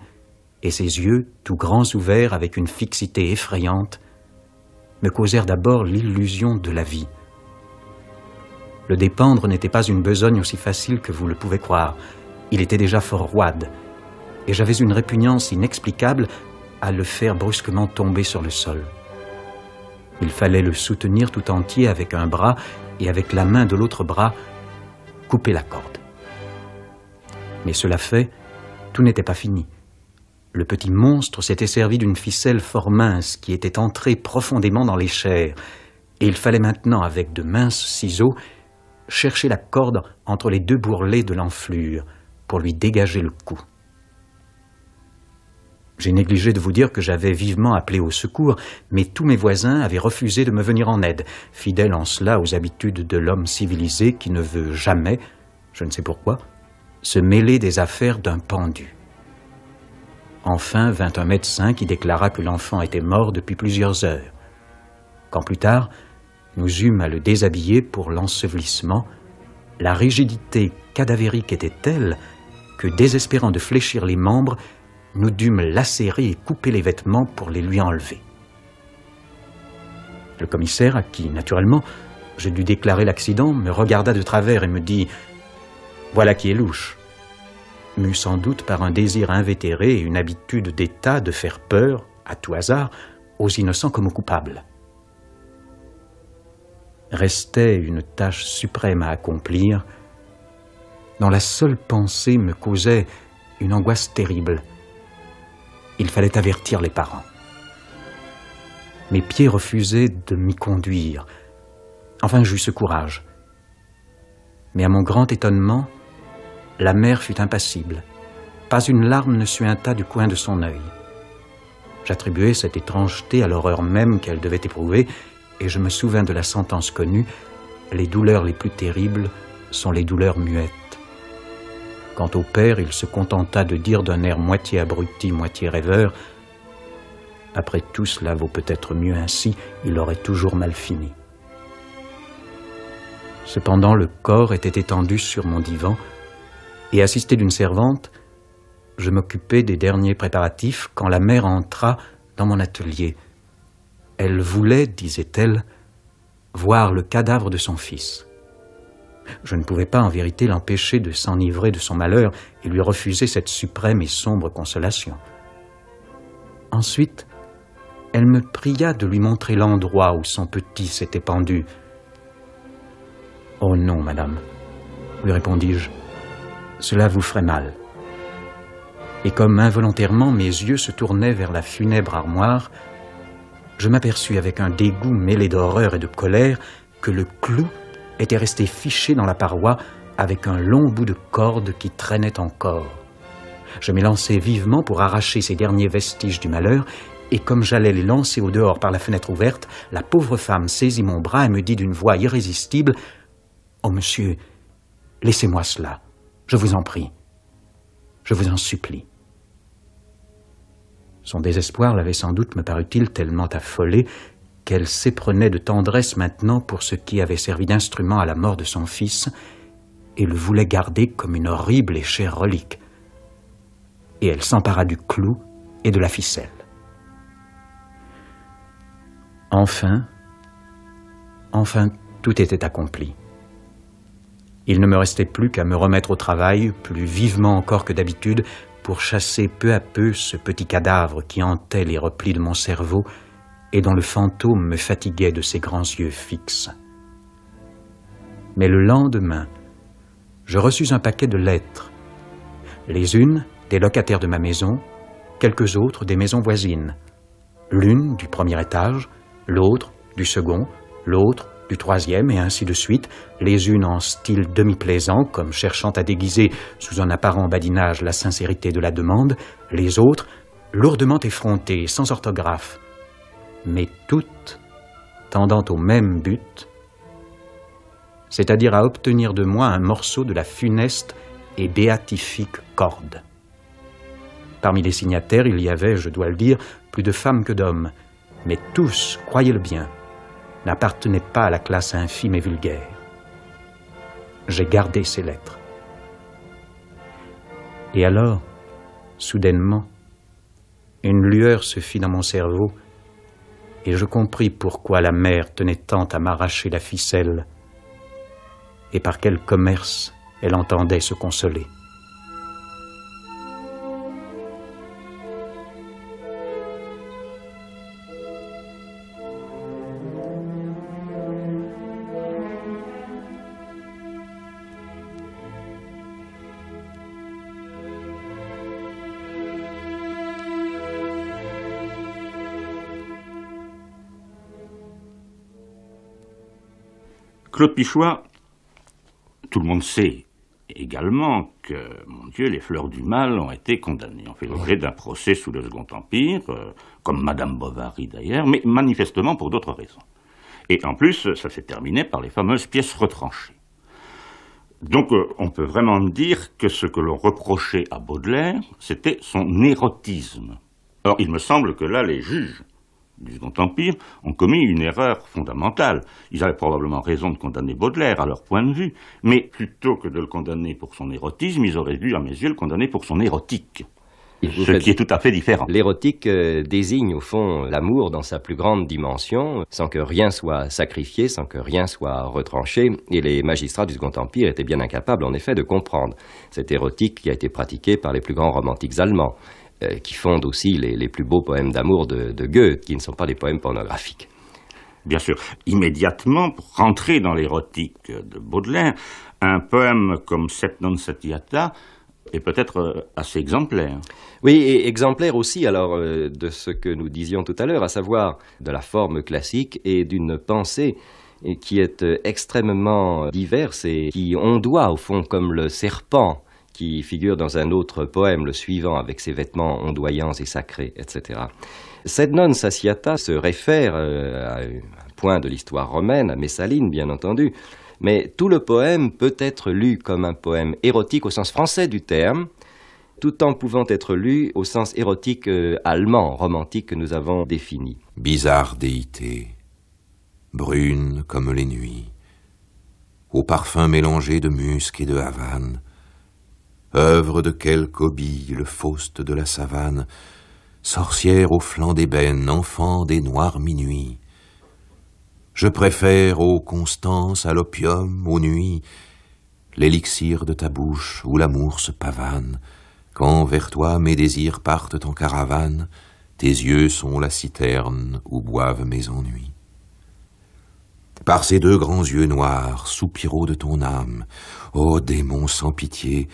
et ses yeux, tout grands ouverts avec une fixité effrayante, me causèrent d'abord l'illusion de la vie. Le dépendre n'était pas une besogne aussi facile que vous le pouvez croire. Il était déjà fort roide, et j'avais une répugnance inexplicable à le faire brusquement tomber sur le sol. Il fallait le soutenir tout entier avec un bras et avec la main de l'autre bras couper la corde. Mais cela fait, tout n'était pas fini. Le petit monstre s'était servi d'une ficelle fort mince qui était entrée profondément dans les chairs, et il fallait maintenant, avec de minces ciseaux, chercher la corde entre les deux bourrelets de l'enflure pour lui dégager le cou. J'ai négligé de vous dire que j'avais vivement appelé au secours, mais tous mes voisins avaient refusé de me venir en aide, fidèles en cela aux habitudes de l'homme civilisé qui ne veut jamais, je ne sais pourquoi, se mêler des affaires d'un pendu. Enfin vint un médecin qui déclara que l'enfant était mort depuis plusieurs heures. Quand plus tard, nous eûmes à le déshabiller pour l'ensevelissement, la rigidité cadavérique était telle que, désespérant de fléchir les membres, nous dûmes lacérer et couper les vêtements pour les lui enlever. Le commissaire, à qui, naturellement, je dus déclarer l'accident, me regarda de travers et me dit Voilà qui est louche mû sans doute par un désir invétéré et une habitude d'État de faire peur, à tout hasard, aux innocents comme aux coupables. Restait une tâche suprême à accomplir, dont la seule pensée me causait une angoisse terrible. Il fallait avertir les parents. Mes pieds refusaient de m'y conduire. Enfin, j'eus ce courage. Mais à mon grand étonnement, la mère fut impassible. Pas une larme ne suinta du coin de son œil. J'attribuai cette étrangeté à l'horreur même qu'elle devait éprouver, et je me souvins de la sentence connue Les douleurs les plus terribles sont les douleurs muettes. Quant au père, il se contenta de dire d'un air moitié abruti, moitié rêveur Après tout cela vaut peut-être mieux ainsi, il aurait toujours mal fini. Cependant, le corps était étendu sur mon divan, et assisté d'une servante, je m'occupais des derniers préparatifs quand la mère entra dans mon atelier. Elle voulait, disait-elle, voir le cadavre de son fils. Je ne pouvais pas en vérité l'empêcher de s'enivrer de son malheur et lui refuser cette suprême et sombre consolation. Ensuite, elle me pria de lui montrer l'endroit où son petit s'était pendu. Oh non, madame, lui répondis-je cela vous ferait mal. Et comme involontairement mes yeux se tournaient vers la funèbre armoire, je m'aperçus avec un dégoût mêlé d'horreur et de colère que le clou était resté fiché dans la paroi avec un long bout de corde qui traînait encore. Je m'élançai vivement pour arracher ces derniers vestiges du malheur, et comme j'allais les lancer au dehors par la fenêtre ouverte, la pauvre femme saisit mon bras et me dit d'une voix irrésistible Oh, monsieur, laissez-moi cela. Je vous en prie. Je vous en supplie. Son désespoir l'avait sans doute, me parut-il, tellement affolé qu'elle s'éprenait de tendresse maintenant pour ce qui avait servi d'instrument à la mort de son fils, et le voulait garder comme une horrible et chère relique. Et elle s'empara du clou et de la ficelle. Enfin, enfin, tout était accompli. Il ne me restait plus qu'à me remettre au travail, plus vivement encore que d'habitude, pour chasser peu à peu ce petit cadavre qui hantait les replis de mon cerveau et dont le fantôme me fatiguait de ses grands yeux fixes. Mais le lendemain, je reçus un paquet de lettres. Les unes des locataires de ma maison, quelques autres des maisons voisines. L'une du premier étage, l'autre du second, l'autre du troisième, et ainsi de suite, les unes en style demi-plaisant, comme cherchant à déguiser sous un apparent badinage la sincérité de la demande, les autres lourdement effrontées, sans orthographe, mais toutes tendant au même but, c'est-à-dire à obtenir de moi un morceau de la funeste et béatifique corde. Parmi les signataires, il y avait, je dois le dire, plus de femmes que d'hommes, mais tous, croyez-le bien, n'appartenaient pas à la classe infime et vulgaire. J'ai gardé ces lettres. Et alors, soudainement, une lueur se fit dans mon cerveau, et je compris pourquoi la mère tenait tant à m'arracher la ficelle, et par quel commerce elle entendait se consoler. Claude Pichois, tout le monde sait également que, mon Dieu, les fleurs du mal ont été condamnées, ont fait l'objet d'un procès sous le Second Empire, euh, comme Madame Bovary d'ailleurs, mais manifestement pour d'autres raisons. Et en plus, ça s'est terminé par les fameuses pièces retranchées. Donc euh, on peut vraiment dire que ce que l'on reprochait à Baudelaire, c'était son érotisme. Or, il me semble que là, les juges du Second Empire ont commis une erreur fondamentale. Ils avaient probablement raison de condamner Baudelaire à leur point de vue, mais plutôt que de le condamner pour son érotisme, ils auraient dû, à mes yeux, le condamner pour son érotique. Ce qui est tout à fait différent. L'érotique euh, désigne au fond l'amour dans sa plus grande dimension, sans que rien soit sacrifié, sans que rien soit retranché, et les magistrats du Second Empire étaient bien incapables en effet de comprendre cette érotique qui a été pratiquée par les plus grands romantiques allemands. Euh, qui fondent aussi les, plus beaux poèmes d'amour de, Goethe, qui ne sont pas des poèmes pornographiques. Bien sûr, immédiatement, pour rentrer dans l'érotique de Baudelaire, un poème comme Sept non satiata est peut-être euh, assez exemplaire. Oui, et exemplaire aussi alors euh, de ce que nous disions tout à l'heure, à savoir de la forme classique et d'une pensée qui est extrêmement diverse et qui ondoie au fond comme le serpent qui figure dans un autre poème, le suivant, avec ses vêtements ondoyants et sacrés, etc. non satiata se réfère euh, à un point de l'histoire romaine, à Messaline, bien entendu, mais tout le poème peut être lu comme un poème érotique au sens français du terme, tout en pouvant être lu au sens érotique euh, allemand, romantique que nous avons défini. Bizarre déité, brune comme les nuits, au parfum mélangé de musc et de havane, œuvre de quel Cobie, le Faust de la savane, sorcière au flanc d'ébène, enfant des noirs minuits. Je préfère, ô Constance, à l'opium, aux nuits, l'élixir de ta bouche où l'amour se pavane, quand vers toi mes désirs partent en caravane, tes yeux sont la citerne où boivent mes ennuis. Par ces deux grands yeux noirs, soupiraux de ton âme, ô démon sans pitié,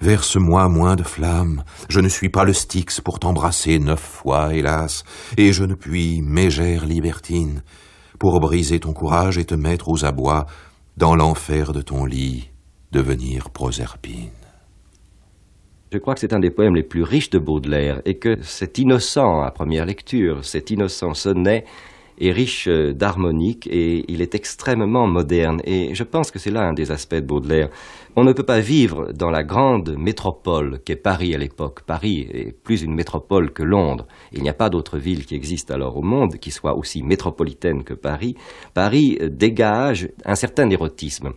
Verse-moi moins de flammes, je ne suis pas le Styx pour t'embrasser neuf fois, hélas, et je ne puis, mégère libertine, pour briser ton courage et te mettre aux abois, dans l'enfer de ton lit, devenir Proserpine. Je crois que c'est un des poèmes les plus riches de Baudelaire, et que c'est innocent à première lecture, cet innocent sonnet est riche euh, d'harmonique et il est extrêmement moderne. Et je pense que c'est là un des aspects de Baudelaire. On ne peut pas vivre dans la grande métropole qu'est Paris à l'époque. Paris est plus une métropole que Londres. Il n'y a pas d'autre ville qui existe alors au monde qui soit aussi métropolitaine que Paris. Paris euh, dégage un certain érotisme.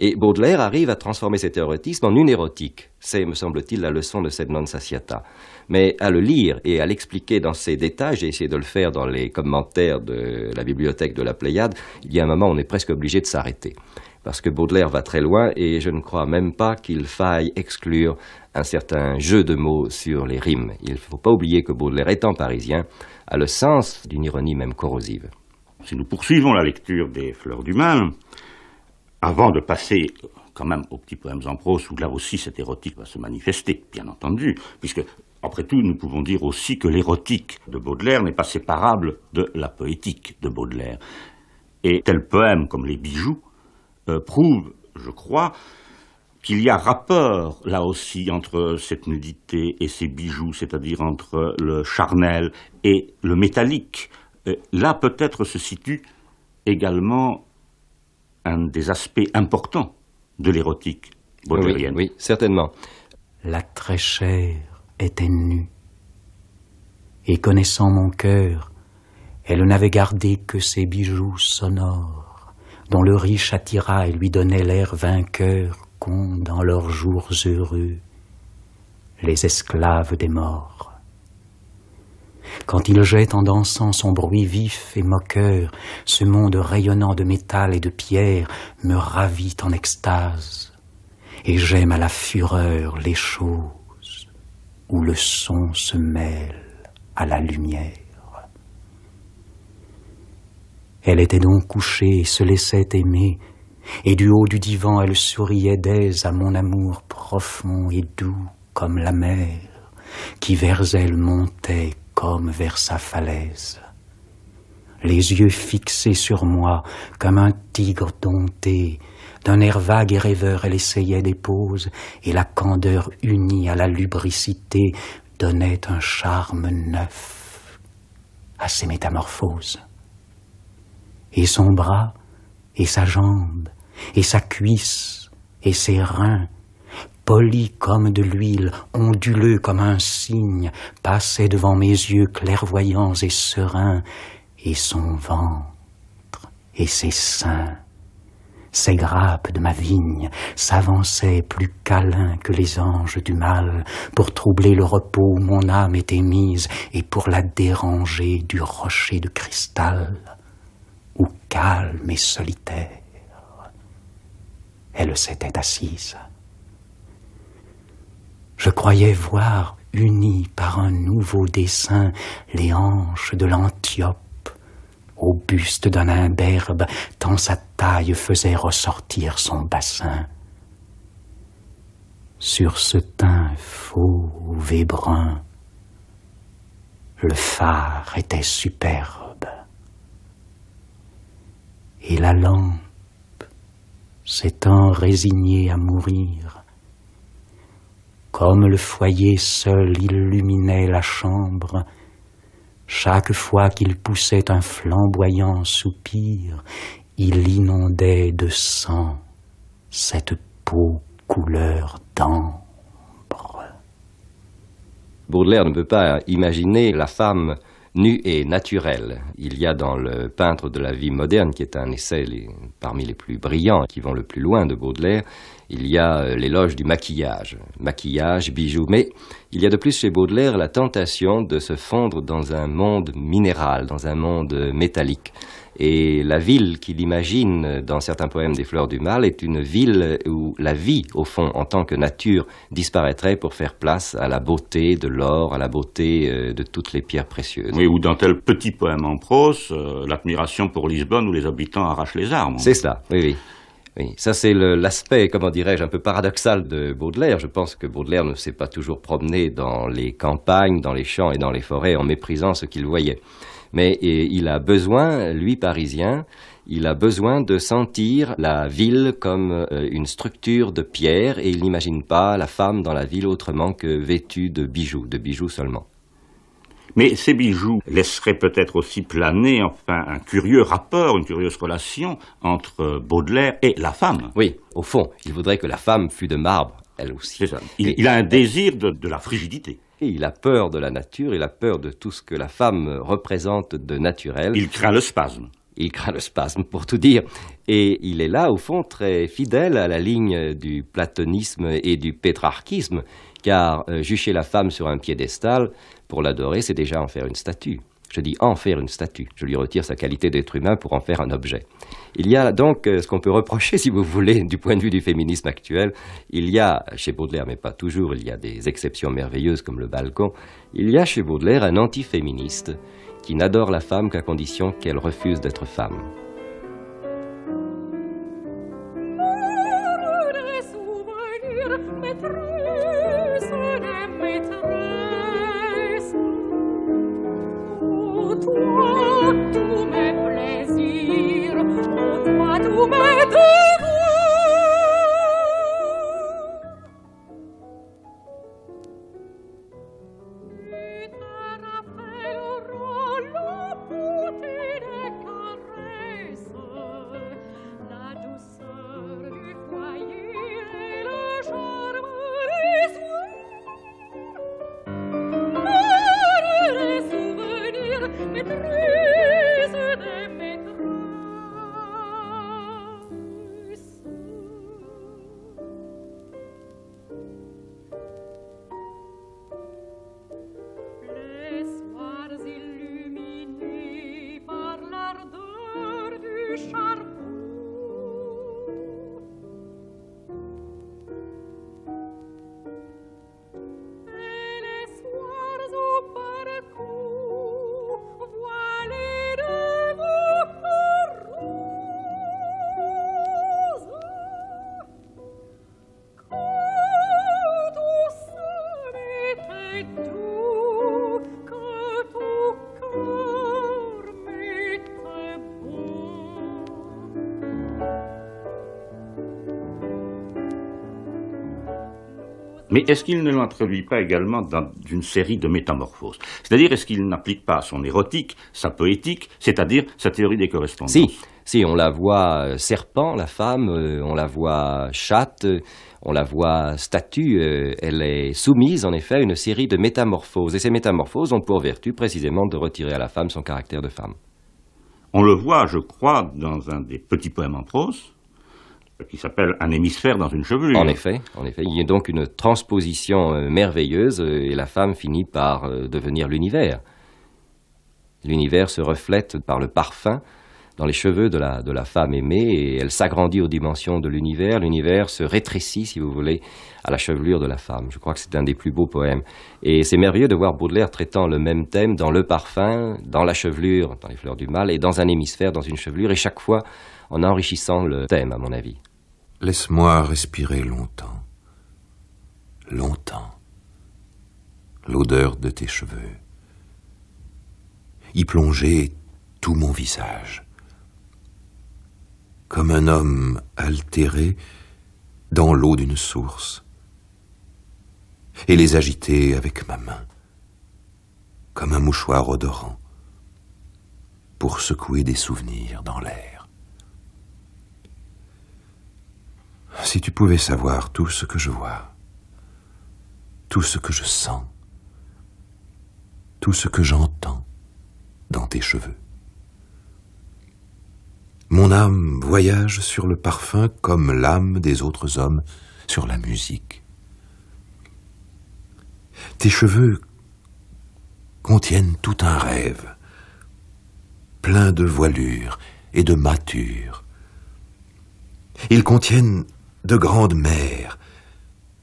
Et Baudelaire arrive à transformer cet érotisme en une érotique. C'est, me semble-t-il, la leçon de cette non satiata. Mais à le lire et à l'expliquer dans ses détails, j'ai essayé de le faire dans les commentaires de la bibliothèque de la Pléiade, il y a un moment où on est presque obligé de s'arrêter. parce que Baudelaire va très loin et je ne crois même pas qu'il faille exclure un certain jeu de mots sur les rimes. Il ne faut pas oublier que Baudelaire, étant parisien, a le sens d'une ironie même corrosive. Si nous poursuivons la lecture des Fleurs du Mal, avant de passer quand même aux petits poèmes en prose, où là aussi cet érotique va se manifester, bien entendu, puisque après tout, nous pouvons dire aussi que l'érotique de Baudelaire n'est pas séparable de la poétique de Baudelaire. Et tel poème comme Les bijoux euh, prouve, je crois, qu'il y a rapport là aussi entre cette nudité et ces bijoux, c'est-à-dire entre le charnel et le métallique. Là peut-être se situe également un des aspects importants de l'érotique baudelairienne. Oui, oui, certainement. La très chère était nue, et connaissant mon cœur, elle n'avait gardé que ses bijoux sonores dont le riche attira et lui donnait l'air vainqueur qu'ont dans leurs jours heureux les esclaves des morts. Quand il jette en dansant son bruit vif et moqueur, ce monde rayonnant de métal et de pierre me ravit en extase, et j'aime à la fureur les choses où le son se mêle à la lumière. Elle était donc couchée et se laissait aimer, et du haut du divan elle souriait d'aise à mon amour profond et doux comme la mer, qui vers elle montait comme vers sa falaise. Les yeux fixés sur moi comme un tigre dompté, d'un air vague et rêveur elle essayait des poses, et la candeur unie à la lubricité donnait un charme neuf à ces métamorphoses. Et son bras, et sa jambe, et sa cuisse, et ses reins, polis comme de l'huile, onduleux comme un cygne, passaient devant mes yeux clairvoyants et sereins, et son ventre, et ses seins, ces grappes de ma vigne s'avançaient plus câlins que les anges du mal pour troubler le repos où mon âme était mise et pour la déranger du rocher de cristal où calme et solitaire, elle s'était assise. Je croyais voir unies par un nouveau dessin les hanches de l'Antiope au buste d'un imberbe, tant sa taille faisait ressortir son bassin. Sur ce teint fauve et brun, le phare était superbe et la lampe s'étant résignée à mourir. Comme le foyer seul illuminait la chambre, chaque fois qu'il poussait un flamboyant soupir, il inondait de sang cette peau couleur d'ambre. Baudelaire ne peut pas imaginer la femme nu et naturel. Il y a dans le peintre de la vie moderne, qui est un essai parmi les plus brillants, qui vont le plus loin de Baudelaire, il y a euh, l'éloge du maquillage, maquillage, bijoux, mais il y a de plus chez Baudelaire la tentation de se fondre dans un monde minéral, dans un monde métallique. Et la ville qu'il imagine dans certains poèmes des Fleurs du Mal est une ville où la vie, au fond, en tant que nature, disparaîtrait pour faire place à la beauté de l'or, à la beauté euh, de toutes les pierres précieuses. Oui, ou dans tel petit poème en prose, euh, l'admiration pour Lisbonne où les habitants arrachent les armes. C'est ça, oui, oui. Oui, ça c'est l'aspect, comment dirais-je, un peu paradoxal de Baudelaire. Je pense que Baudelaire ne s'est pas toujours promené dans les campagnes, dans les champs et dans les forêts en méprisant ce qu'il voyait. Mais il a besoin, lui parisien, il a besoin de sentir la ville comme euh, une structure de pierre et il n'imagine pas la femme dans la ville autrement que vêtue de bijoux, de bijoux seulement. Mais ces bijoux laisseraient peut-être aussi planer enfin un curieux rapport, une curieuse relation entre Baudelaire et la femme. Oui, au fond, il voudrait que la femme fût de marbre, elle aussi. Ça. Il, a un désir de, la frigidité. Et il a peur de la nature, il a peur de tout ce que la femme représente de naturel. Il craint le spasme. Il craint le spasme, pour tout dire. Et il est là, au fond, très fidèle à la ligne du platonisme et du pétrarchisme, car euh, jucher la femme sur un piédestal, pour l'adorer, c'est déjà en faire une statue. Je dis en faire une statue. Je lui retire sa qualité d'être humain pour en faire un objet. Il y a donc euh, ce qu'on peut reprocher, si vous voulez, du point de vue du féminisme actuel. Il y a, chez Baudelaire, mais pas toujours, il y a des exceptions merveilleuses comme le balcon, il y a chez Baudelaire un antiféministe qui n'adore la femme qu'à condition qu'elle refuse d'être femme. Mais est-ce qu'il ne l'introduit pas également dans une série de métamorphoses? C'est-à-dire, est-ce qu'il n'applique pas son érotique, sa poétique, c'est-à-dire sa théorie des correspondances? Si, si, on la voit euh, serpent, la femme, euh, on la voit chatte, on la voit statue, euh, elle est soumise en effet à une série de métamorphoses. Et ces métamorphoses ont pour vertu précisément de retirer à la femme son caractère de femme. On le voit, je crois, dans un des petits poèmes en prose, qui s'appelle Un hémisphère dans une chevelure. En effet, en effet, il y a donc une transposition euh, merveilleuse euh, et la femme finit par euh, devenir l'univers. L'univers se reflète par le parfum dans les cheveux de la, de la femme aimée et elle s'agrandit aux dimensions de l'univers. L'univers se rétrécit, si vous voulez, à la chevelure de la femme. Je crois que c'est un des plus beaux poèmes. Et c'est merveilleux de voir Baudelaire traitant le même thème dans le parfum, dans la chevelure, dans les fleurs du mal, et dans un hémisphère, dans une chevelure, et chaque fois en enrichissant le thème, à mon avis. Laisse-moi respirer longtemps, longtemps, l'odeur de tes cheveux, y plonger tout mon visage, comme un homme altéré dans l'eau d'une source, et les agiter avec ma main, comme un mouchoir odorant, pour secouer des souvenirs dans l'air. Si tu pouvais savoir tout ce que je vois, tout ce que je sens, tout ce que j'entends dans tes cheveux. Mon âme voyage sur le parfum comme l'âme des autres hommes sur la musique. Tes cheveux contiennent tout un rêve, plein de voilure et de mature. Ils contiennent de grandes mers,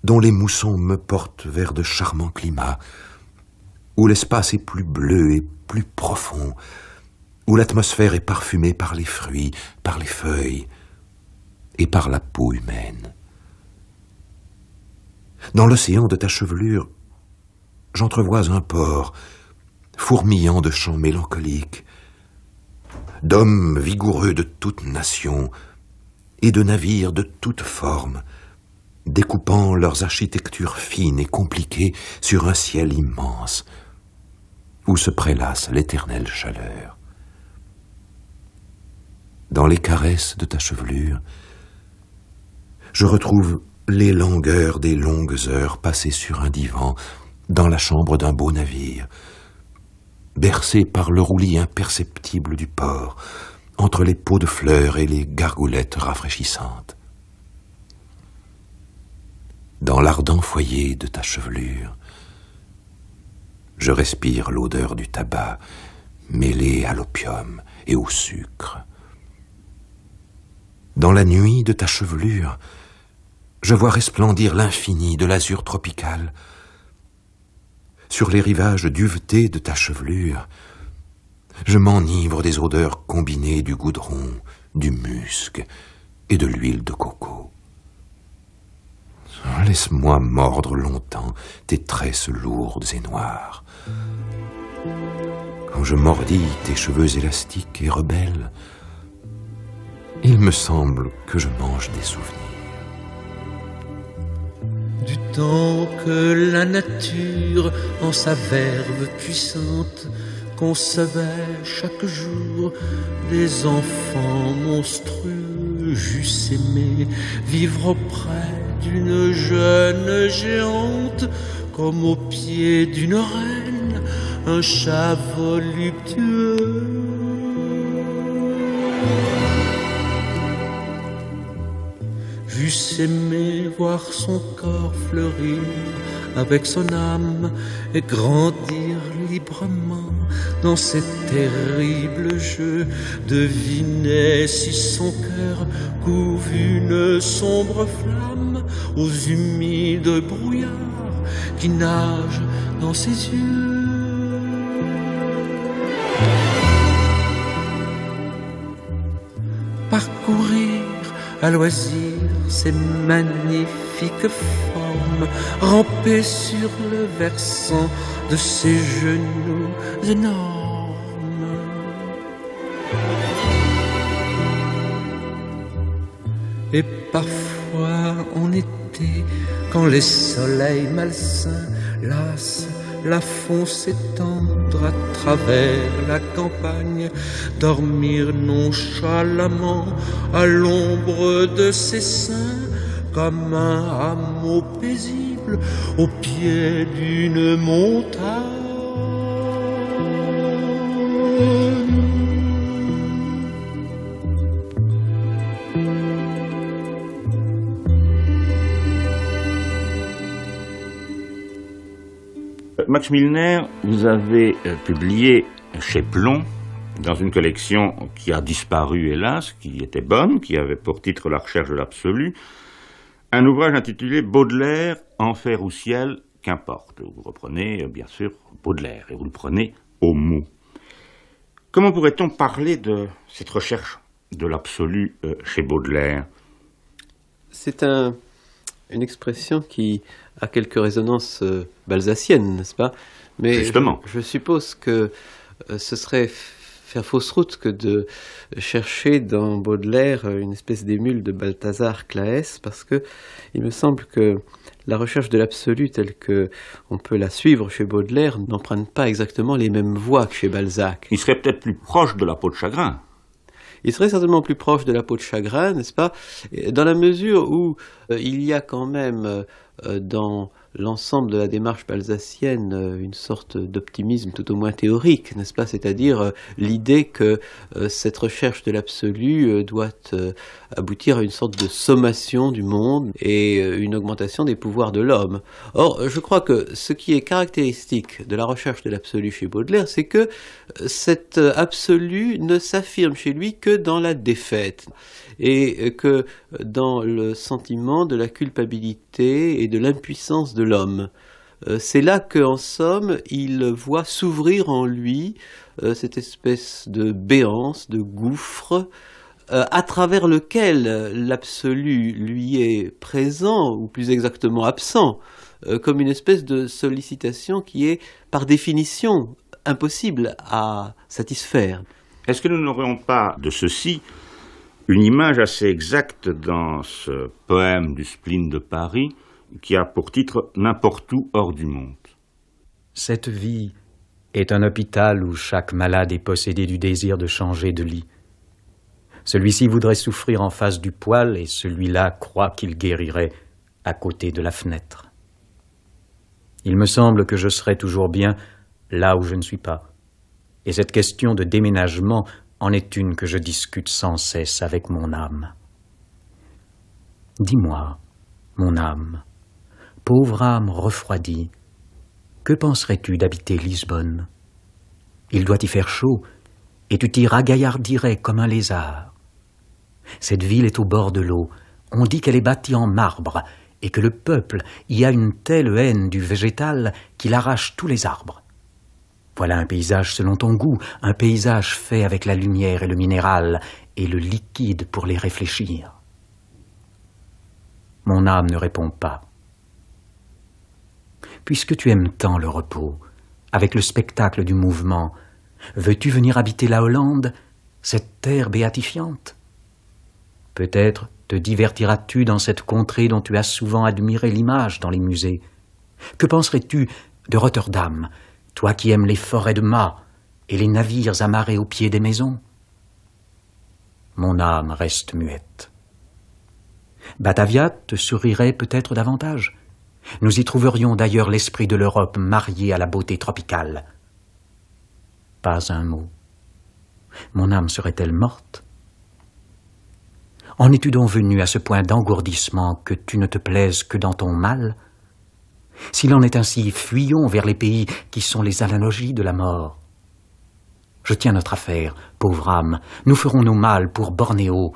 dont les moussons me portent vers de charmants climats, où l'espace est plus bleu et plus profond, où l'atmosphère est parfumée par les fruits, par les feuilles et par la peau humaine. Dans l'océan de ta chevelure, j'entrevois un port, fourmillant de chants mélancoliques, d'hommes vigoureux de toute nation, et de navires de toutes formes, découpant leurs architectures fines et compliquées sur un ciel immense, où se prélasse l'éternelle chaleur. Dans les caresses de ta chevelure, je retrouve les langueurs des longues heures passées sur un divan dans la chambre d'un beau navire, bercé par le roulis imperceptible du port, entre les pots de fleurs et les gargoulettes rafraîchissantes. Dans l'ardent foyer de ta chevelure, je respire l'odeur du tabac, mêlée à l'opium et au sucre. Dans la nuit de ta chevelure, je vois resplendir l'infini de l'azur tropical. Sur les rivages duvetés de ta chevelure, je m'enivre des odeurs combinées du goudron, du musc et de l'huile de coco. Laisse-moi mordre longtemps tes tresses lourdes et noires. Quand je mordis tes cheveux élastiques et rebelles, il me semble que je mange des souvenirs. Du temps que la nature, en sa verve puissante, concevait chaque jour des enfants monstrueux, j'eusse aimé vivre auprès d'une jeune géante, comme au pied d'une reine, un chat voluptueux. J'eusse aimé voir son corps fleurir avec son âme et grandir dans ces terribles jeux. Devinait si son cœur couvre une sombre flamme aux humides brouillards qui nagent dans ses yeux. Parcourir à loisir ces magnifiques formes, ramper sur le versant de ses genoux énormes. Et parfois en été, quand les soleils malsains lassent la font s'étendre à travers la campagne, dormir nonchalamment à l'ombre de ses seins, comme un hameau paisible au pied d'une montagne. Max Milner, vous avez euh, publié chez Plomb, dans une collection qui a disparu hélas, qui était bonne, qui avait pour titre La recherche de l'absolu, un ouvrage intitulé Baudelaire, Enfer ou ciel, qu'importe. Vous reprenez euh, bien sûr Baudelaire et vous le prenez au mot. Comment pourrait-on parler de cette recherche de l'absolu euh, chez Baudelaire? C'est un, une expression qui a quelques résonances euh, balsaciennes, n'est-ce pas? Mais Justement. Je, je suppose que euh, ce serait faire fausse route que de chercher dans Baudelaire une espèce d'émule de Balthazar Claès, parce que il me semble que la recherche de l'absolu telle que on peut la suivre chez Baudelaire n'emprunte pas exactement les mêmes voies que chez Balzac. Il serait peut-être plus proche de la peau de chagrin. Il serait certainement plus proche de la peau de chagrin, n'est-ce pas? Dans la mesure où euh, il y a quand même euh, dans l'ensemble de la démarche balsacienne euh, une sorte d'optimisme tout au moins théorique, n'est-ce pas? C'est-à-dire euh, l'idée que euh, cette recherche de l'absolu doit aboutir à une sorte de sommation du monde et une augmentation des pouvoirs de l'homme. Or, je crois que ce qui est caractéristique de la recherche de l'absolu chez Baudelaire, c'est que cet absolu ne s'affirme chez lui que dans la défaite et que dans le sentiment de la culpabilité et de l'impuissance de l'homme. Euh, c'est là qu'en somme, il voit s'ouvrir en lui euh, cette espèce de béance, de gouffre, euh, à travers lequel l'absolu lui est présent, ou plus exactement absent, comme une espèce de sollicitation qui est par définition impossible à satisfaire. Est-ce que nous n'aurions pas de ceci une image assez exacte dans ce poème du spleen de Paris qui a pour titre N'importe où hors du monde. Cette vie est un hôpital où chaque malade est possédé du désir de changer de lit. Celui-ci voudrait souffrir en face du poêle et celui-là croit qu'il guérirait à côté de la fenêtre. Il me semble que je serai toujours bien là où je ne suis pas. Et cette question de déménagement en est une que je discute sans cesse avec mon âme. Dis-moi, mon âme, pauvre âme refroidie, que penserais-tu d'habiter Lisbonne? Il doit y faire chaud, et tu t'y ragaillardirais comme un lézard. Cette ville est au bord de l'eau. On dit qu'elle est bâtie en marbre, et que le peuple y a une telle haine du végétal qu'il arrache tous les arbres. Voilà un paysage selon ton goût, un paysage fait avec la lumière et le minéral, et le liquide pour les réfléchir. Mon âme ne répond pas. Puisque tu aimes tant le repos, avec le spectacle du mouvement, veux-tu venir habiter la Hollande, cette terre béatifiante? Peut-être te divertiras-tu dans cette contrée dont tu as souvent admiré l'image dans les musées. Que penserais-tu de Rotterdam, toi qui aimes les forêts de mâts et les navires amarrés au pied des maisons? Mon âme reste muette. Batavia te sourirait peut-être davantage. Nous y trouverions d'ailleurs l'esprit de l'Europe marié à la beauté tropicale. Pas un mot. Mon âme serait-elle morte? En es-tu donc venu à ce point d'engourdissement que tu ne te plaises que dans ton mal S'il en est ainsi, fuyons vers les pays qui sont les analogies de la mort. Je tiens notre affaire, pauvre âme, nous ferons nos mal pour Bornéo.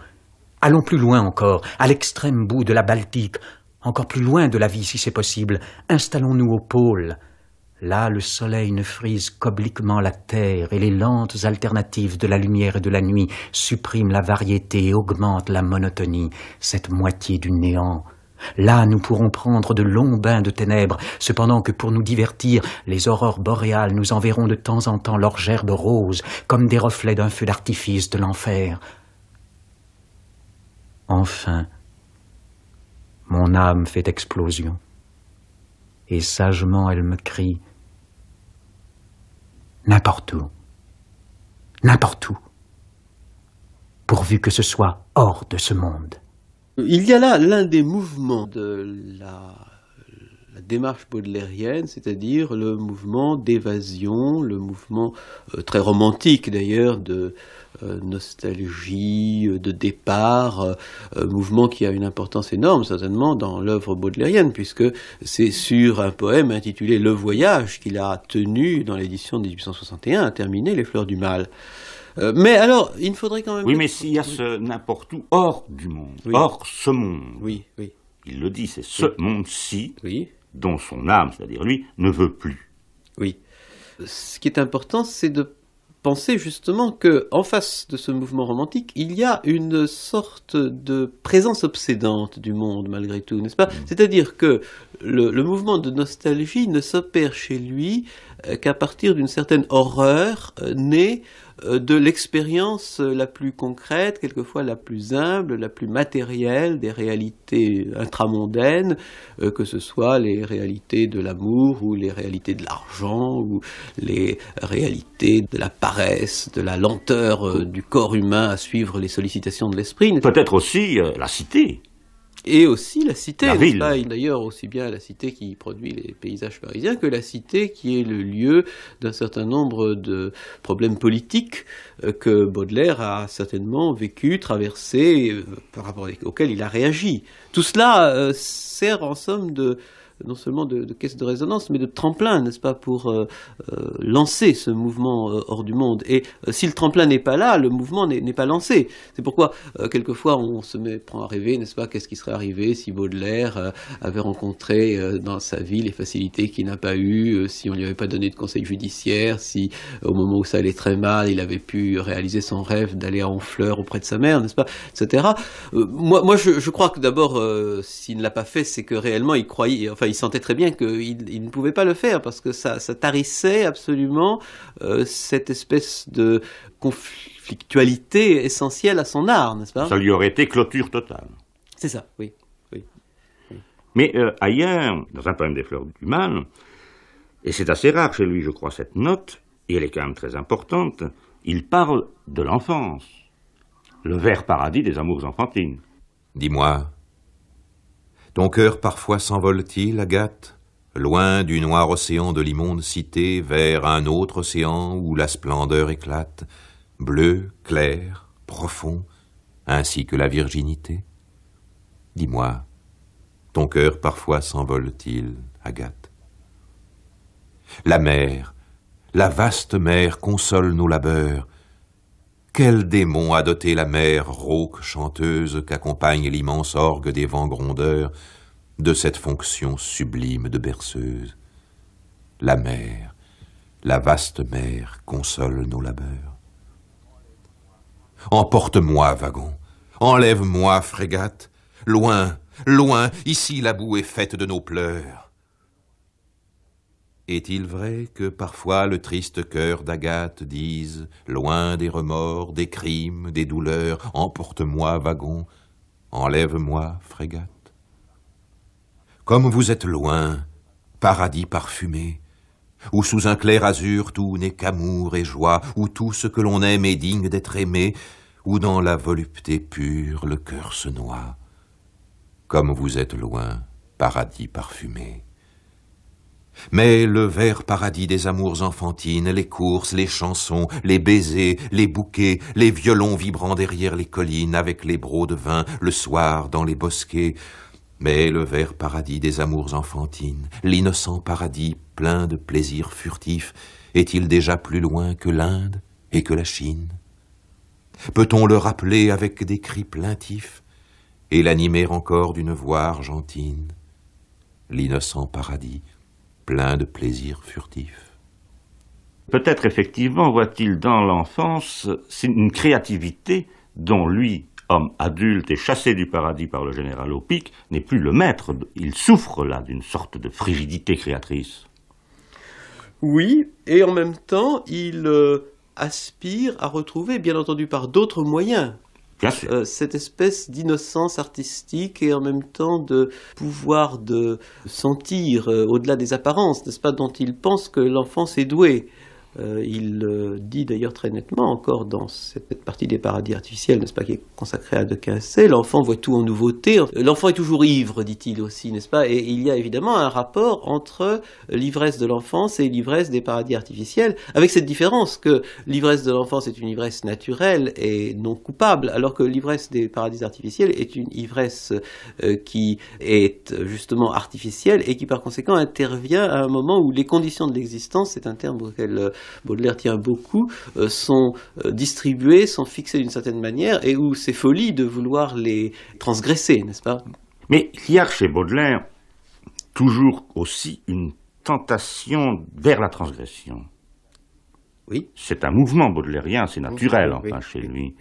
Allons plus loin encore, à l'extrême bout de la Baltique, encore plus loin de la vie si c'est possible, installons-nous au pôle. Là, le soleil ne frise qu'obliquement la terre et les lentes alternatives de la lumière et de la nuit suppriment la variété et augmentent la monotonie, cette moitié du néant. Là, nous pourrons prendre de longs bains de ténèbres, cependant que pour nous divertir, les aurores boréales nous enverront de temps en temps leurs gerbes roses, comme des reflets d'un feu d'artifice de l'enfer. Enfin, mon âme fait explosion, et sagement elle me crie N'importe où, n'importe où, pourvu que ce soit hors de ce monde. Il y a là l'un des mouvements de la, la démarche baudelairienne, c'est-à-dire le mouvement d'évasion, le mouvement euh, très romantique d'ailleurs de euh, nostalgie, euh, de départ, mouvement qui a une importance énorme certainement dans l'œuvre baudelairienne, puisque c'est sur un poème intitulé Le Voyage qu'il a tenu dans l'édition de 1861 à terminer Les Fleurs du Mal. mais alors, il faudrait quand même. Oui, mais s'il y a ce n'importe où hors du monde, hors ce monde. Oui, oui. Il le dit, c'est ce monde-ci dont son âme, c'est-à-dire lui, ne veut plus. Oui. Ce qui est important, c'est de penser justement que, en face de ce mouvement romantique, il y a une sorte de présence obsédante du monde malgré tout, n'est-ce pas? Mm. C'est-à-dire que le, le, mouvement de nostalgie ne s'opère chez lui euh, qu'à partir d'une certaine horreur euh, née de l'expérience la plus concrète, quelquefois la plus humble, la plus matérielle des réalités intramondaines, que ce soit les réalités de l'amour ou les réalités de l'argent ou les réalités de la paresse, de la lenteur du corps humain à suivre les sollicitations de l'esprit. Peut-être aussi la cité et aussi la cité. D'ailleurs, aussi bien la cité qui produit les paysages parisiens que la cité qui est le lieu d'un certain nombre de problèmes politiques euh, que Baudelaire a certainement vécu, traversé, euh, par rapport auxquels il a réagi. Tout cela euh, sert en somme de, non seulement de, caisse de résonance, mais de tremplin, n'est-ce pas, pour euh, euh, lancer ce mouvement euh, hors du monde. Et si le tremplin n'est pas là, le mouvement n'est pas lancé. C'est pourquoi, quelquefois, on se met, prend à rêver, n'est-ce pas, qu'est-ce qui serait arrivé si Baudelaire avait rencontré dans sa vie les facilités qu'il n'a pas eues, si on lui avait pas donné de conseil judiciaire, si au moment où ça allait très mal, il avait pu réaliser son rêve d'aller en fleurs auprès de sa mère, n'est-ce pas, etc. moi, moi je, je, crois que d'abord, s'il ne l'a pas fait, c'est que réellement il croyait, enfin, il sentait très bien qu'il ne pouvait pas le faire parce que ça, tarissait absolument euh, cette espèce de conflictualité essentielle à son art, n'est-ce pas? Ça lui aurait été clôture totale. C'est ça, oui. Mais euh, ailleurs, dans un poème des fleurs du mal, et c'est assez rare chez lui, je crois, cette note, et elle est quand même très importante, il parle de l'enfance, le vert paradis des amours enfantines. Dis-moi, ton cœur parfois s'envole-t-il, Agathe, loin du noir océan de l'immonde cité, vers un autre océan où la splendeur éclate, bleu, clair, profond, ainsi que la virginité? Dis-moi, ton cœur parfois s'envole-t-il, Agathe? La mer, la vaste mer console nos labeurs. Quel démon a doté la mer rauque chanteuse qu'accompagne l'immense orgue des vents grondeurs de cette fonction sublime de berceuse? La mer, la vaste mer console nos labeurs. Emporte-moi, wagon, enlève-moi, frégate, loin, loin, ici la boue est faite de nos pleurs. Est-il vrai que parfois le triste cœur d'Agathe dise, loin des remords, des crimes, des douleurs, emporte-moi, wagon, enlève-moi, frégate? Comme vous êtes loin, paradis parfumé, où sous un clair azur tout n'est qu'amour et joie, où tout ce que l'on aime est digne d'être aimé, où dans la volupté pure le cœur se noie, comme vous êtes loin, paradis parfumé. Mais le vert paradis des amours enfantines, les courses, les chansons, les baisers, les bouquets, les violons vibrant derrière les collines avec les brocs de vin le soir dans les bosquets, mais le vert paradis des amours enfantines, l'innocent paradis plein de plaisirs furtifs, est-il déjà plus loin que l'Inde et que la Chine? Peut-on le rappeler avec des cris plaintifs et l'animer encore d'une voix argentine? L'innocent paradis plein de plaisirs furtifs. Peut-être effectivement voit-il dans l'enfance une créativité dont lui, homme adulte et chassé du paradis par le général Opic, n'est plus le maître. Il souffre là d'une sorte de frigidité créatrice. Oui, et en même temps, il euh, aspire à retrouver, bien entendu par d'autres moyens, euh, cette espèce d'innocence artistique et en même temps de pouvoir de sentir euh, au-delà des apparences, n'est-ce pas, dont il pense que l'enfance est douée. Euh, il dit d'ailleurs très nettement, encore dans cette partie des paradis artificiels, n'est-ce pas, qui est consacrée à De Quincey, l'enfant voit tout en nouveauté. L'enfant est toujours ivre, dit-il aussi, n'est-ce pas? Et il y a évidemment un rapport entre l'ivresse de l'enfance et l'ivresse des paradis artificiels, avec cette différence que l'ivresse de l'enfance est une ivresse naturelle et non coupable, alors que l'ivresse des paradis artificiels est une ivresse euh, qui est justement artificielle et qui par conséquent intervient à un moment où les conditions de l'existence, c'est un terme auquel Baudelaire tient beaucoup, euh, sont euh, distribuées, sont fixées d'une certaine manière, et où c'est folie de vouloir les transgresser, n'est-ce pas? Mais il y a chez Baudelaire toujours aussi une tentation vers la transgression. Oui. C'est un mouvement baudelairien, c'est naturel, enfin, chez lui.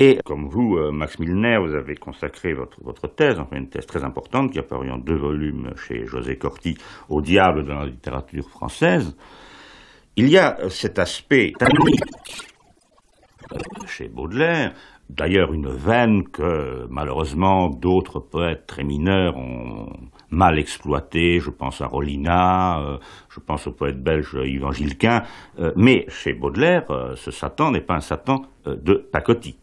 Et comme vous, euh, Max Milner, vous avez consacré votre, votre thèse, enfin une thèse très importante qui a paru en deux volumes chez José Corti, Au diable de la littérature française. Il y a cet aspect chez Baudelaire, d'ailleurs une veine que malheureusement d'autres poètes très mineurs ont mal exploitée, je pense à Rollina, euh, je pense au poète belge Yvan Gilquin, euh, mais chez Baudelaire, euh, ce Satan n'est pas un Satan de pacotille.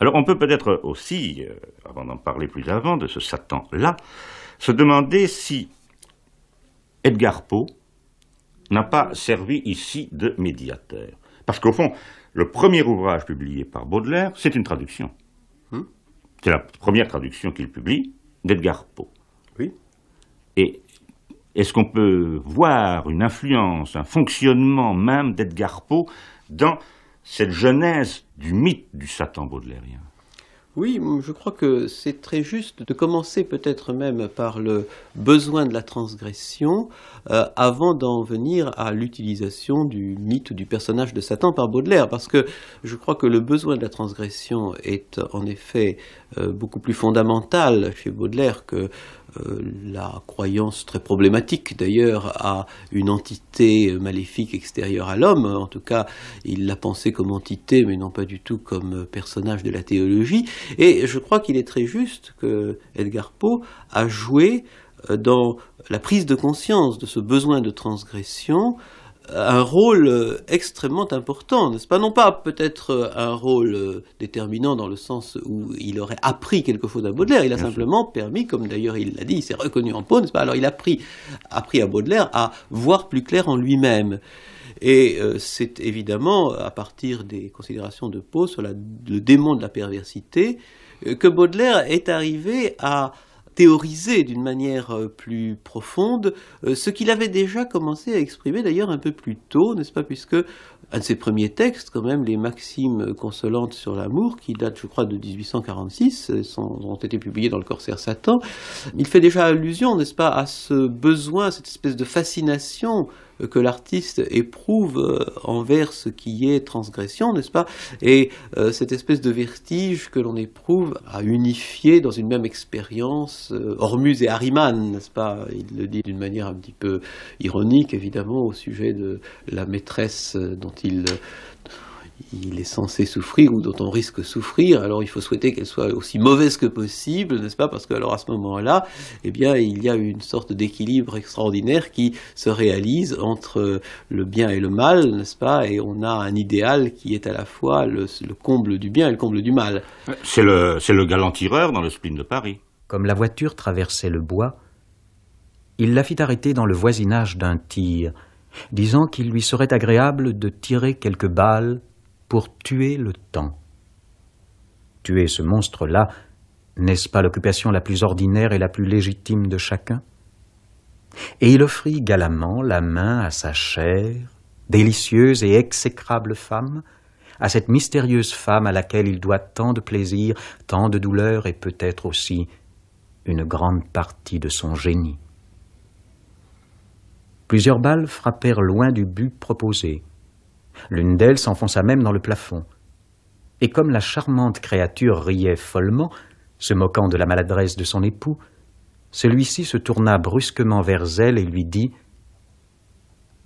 Alors on peut peut-être aussi, avant d'en parler plus avant, de ce Satan-là, se demander si Edgar Poe, n'a pas servi ici de médiateur. Parce qu'au fond, le premier ouvrage publié par Baudelaire, c'est une traduction. Hmm? C'est la première traduction qu'il publie d'Edgar Poe. Oui. Et est-ce qu'on peut voir une influence, un fonctionnement même d'Edgar Poe dans cette genèse du mythe du Satan baudelairien? Oui, je crois que c'est très juste de commencer peut-être même par le besoin de la transgression euh, avant d'en venir à l'utilisation du mythe du personnage de Satan par Baudelaire, parce que je crois que le besoin de la transgression est en effet euh, beaucoup plus fondamental chez Baudelaire que la croyance très problématique d'ailleurs à une entité maléfique extérieure à l'homme. En tout cas, il l'a pensé comme entité, mais non pas du tout comme personnage de la théologie. Et je crois qu'il est très juste que Edgar Poe a joué euh, dans la prise de conscience de ce besoin de transgression un rôle euh, extrêmement important, n'est-ce pas? Non pas peut-être euh, un rôle déterminant dans le sens où il aurait appris quelque chose à Baudelaire, il a simplement permis, comme d'ailleurs il l'a dit, il s'est reconnu en Poe, n'est-ce pas? Alors il a appris, appris à Baudelaire à voir plus clair en lui-même. Et c'est évidemment à partir des considérations de Poe sur le démon de la perversité que Baudelaire est arrivé à théoriser d'une manière euh, plus profonde euh, ce qu'il avait déjà commencé à exprimer d'ailleurs un peu plus tôt, n'est-ce pas, puisque un de ses premiers textes, quand même, les Maximes consolantes sur l'amour, qui datent, je crois, de 1846, sont, ont été publiés dans le Corsaire Satan, il fait déjà allusion, n'est-ce pas, à ce besoin, cette espèce de fascination que l'artiste éprouve euh, envers ce qui est transgression, n'est-ce pas? Et euh, cette espèce de vertige que l'on éprouve à unifier dans une même expérience euh, Hormuz et Harriman, n'est-ce pas? Il le dit d'une manière un petit peu ironique, évidemment, au sujet de la maîtresse dont il il est censé souffrir ou dont on risque souffrir, alors il faut souhaiter qu'elle soit aussi mauvaise que possible, n'est-ce pas? Parce que alors à ce moment-là, eh bien, il y a une sorte d'équilibre extraordinaire qui se réalise entre le bien et le mal, n'est-ce pas? Et on a un idéal qui est à la fois le, comble du bien et le comble du mal. C'est le, c'est le galant tireur dans le spleen de Paris. Comme la voiture traversait le bois, il la fit arrêter dans le voisinage d'un tir, disant qu'il lui serait agréable de tirer quelques balles pour tuer le temps. Tuer ce monstre-là, n'est-ce pas l'occupation la plus ordinaire et la plus légitime de chacun? Et il offrit galamment la main à sa chère, délicieuse et exécrable femme, à cette mystérieuse femme à laquelle il doit tant de plaisir, tant de douleur et peut-être aussi une grande partie de son génie. Plusieurs balles frappèrent loin du but proposé. L'une d'elles s'enfonça même dans le plafond. Et comme la charmante créature riait follement, se moquant de la maladresse de son époux, celui-ci se tourna brusquement vers elle et lui dit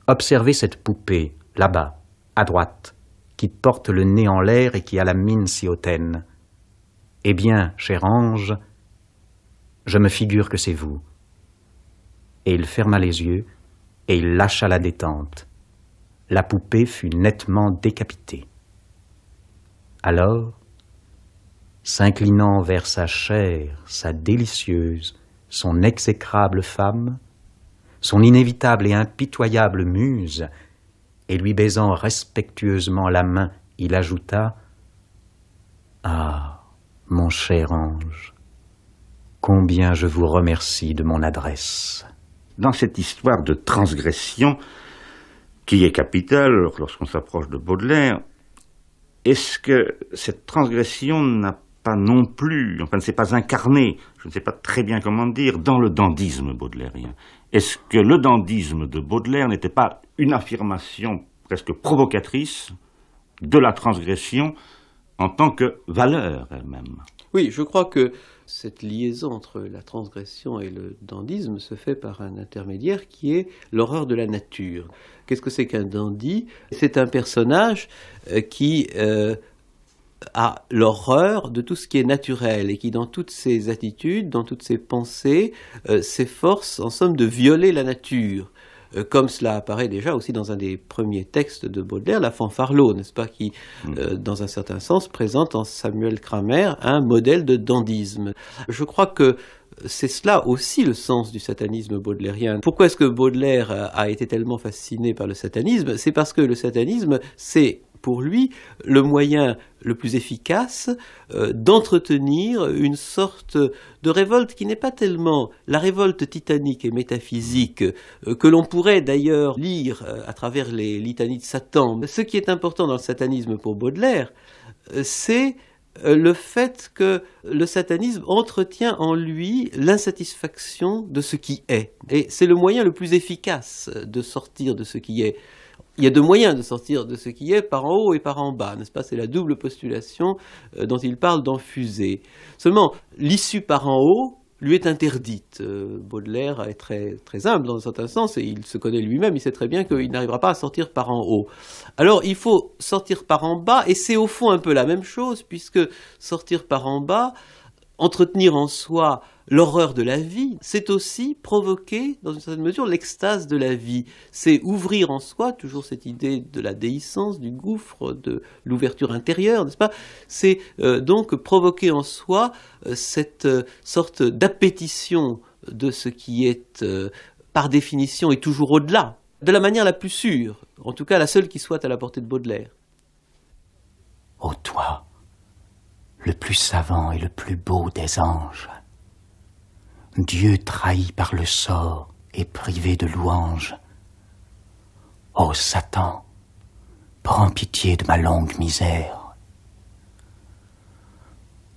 Observez cette poupée, là-bas, à droite, qui porte le nez en l'air et qui a la mine si hautaine. Eh bien, cher ange, je me figure que c'est vous. Et il ferma les yeux et il lâcha la détente la poupée fut nettement décapitée. Alors, s'inclinant vers sa chère, sa délicieuse, son exécrable femme, son inévitable et impitoyable muse, et lui baisant respectueusement la main, il ajouta Ah, mon cher ange, combien je vous remercie de mon adresse. Dans cette histoire de transgression, qui est capital lorsqu'on s'approche de Baudelaire, est-ce que cette transgression n'a pas non plus, enfin ne s'est pas incarnée, je ne sais pas très bien comment dire, dans le dandisme baudelairien? Est-ce que le dandisme de Baudelaire n'était pas une affirmation presque provocatrice de la transgression en tant que valeur elle-même? Oui, je crois que cette liaison entre la transgression et le dandisme se fait par un intermédiaire qui est l'horreur de la nature. Qu'est-ce que c'est qu'un dandy? C'est un personnage euh, qui euh, a l'horreur de tout ce qui est naturel et qui, dans toutes ses attitudes, dans toutes ses pensées, euh, s'efforce en somme de violer la nature. Euh, comme cela apparaît déjà aussi dans un des premiers textes de Baudelaire, la fanfarlot, n'est-ce pas, qui, mm. euh, dans un certain sens, présente en Samuel Kramer un modèle de dandisme. Je crois que c'est cela aussi le sens du satanisme baudelairien. Pourquoi est-ce que Baudelaire a été tellement fasciné par le satanisme? C'est parce que le satanisme, c'est pour lui le moyen le plus efficace euh, d'entretenir une sorte de révolte qui n'est pas tellement la révolte titanique et métaphysique euh, que l'on pourrait d'ailleurs lire euh, à travers les litanies de Satan. Ce qui est important dans le satanisme pour Baudelaire, c'est le fait que le satanisme entretient en lui l'insatisfaction de ce qui est. Et c'est le moyen le plus efficace de sortir de ce qui est il y a deux moyens de sortir de ce qui est, par en haut et par en bas, n'est-ce pas? C'est la double postulation euh, dont il parle dans Fusée. Seulement, l'issue par en haut lui est interdite. Euh, Baudelaire est très, très humble dans un certain sens, et il se connaît lui-même, il sait très bien qu'il n'arrivera pas à sortir par en haut. Alors, il faut sortir par en bas, et c'est au fond un peu la même chose, puisque sortir par en bas, entretenir en soi l'horreur de la vie, c'est aussi provoquer, dans une certaine mesure, l'extase de la vie. C'est ouvrir en soi, toujours cette idée de la déhiscence, du gouffre, de l'ouverture intérieure, n'est-ce pas? C'est euh, donc provoquer en soi euh, cette euh, sorte d'appétition de ce qui est, par définition, et toujours au-delà, de la manière la plus sûre, en tout cas la seule qui soit à la portée de Baudelaire. Ô toi, le plus savant et le plus beau des anges, Dieu trahi par le sort et privé de louange. Ô Satan, prends pitié de ma longue misère.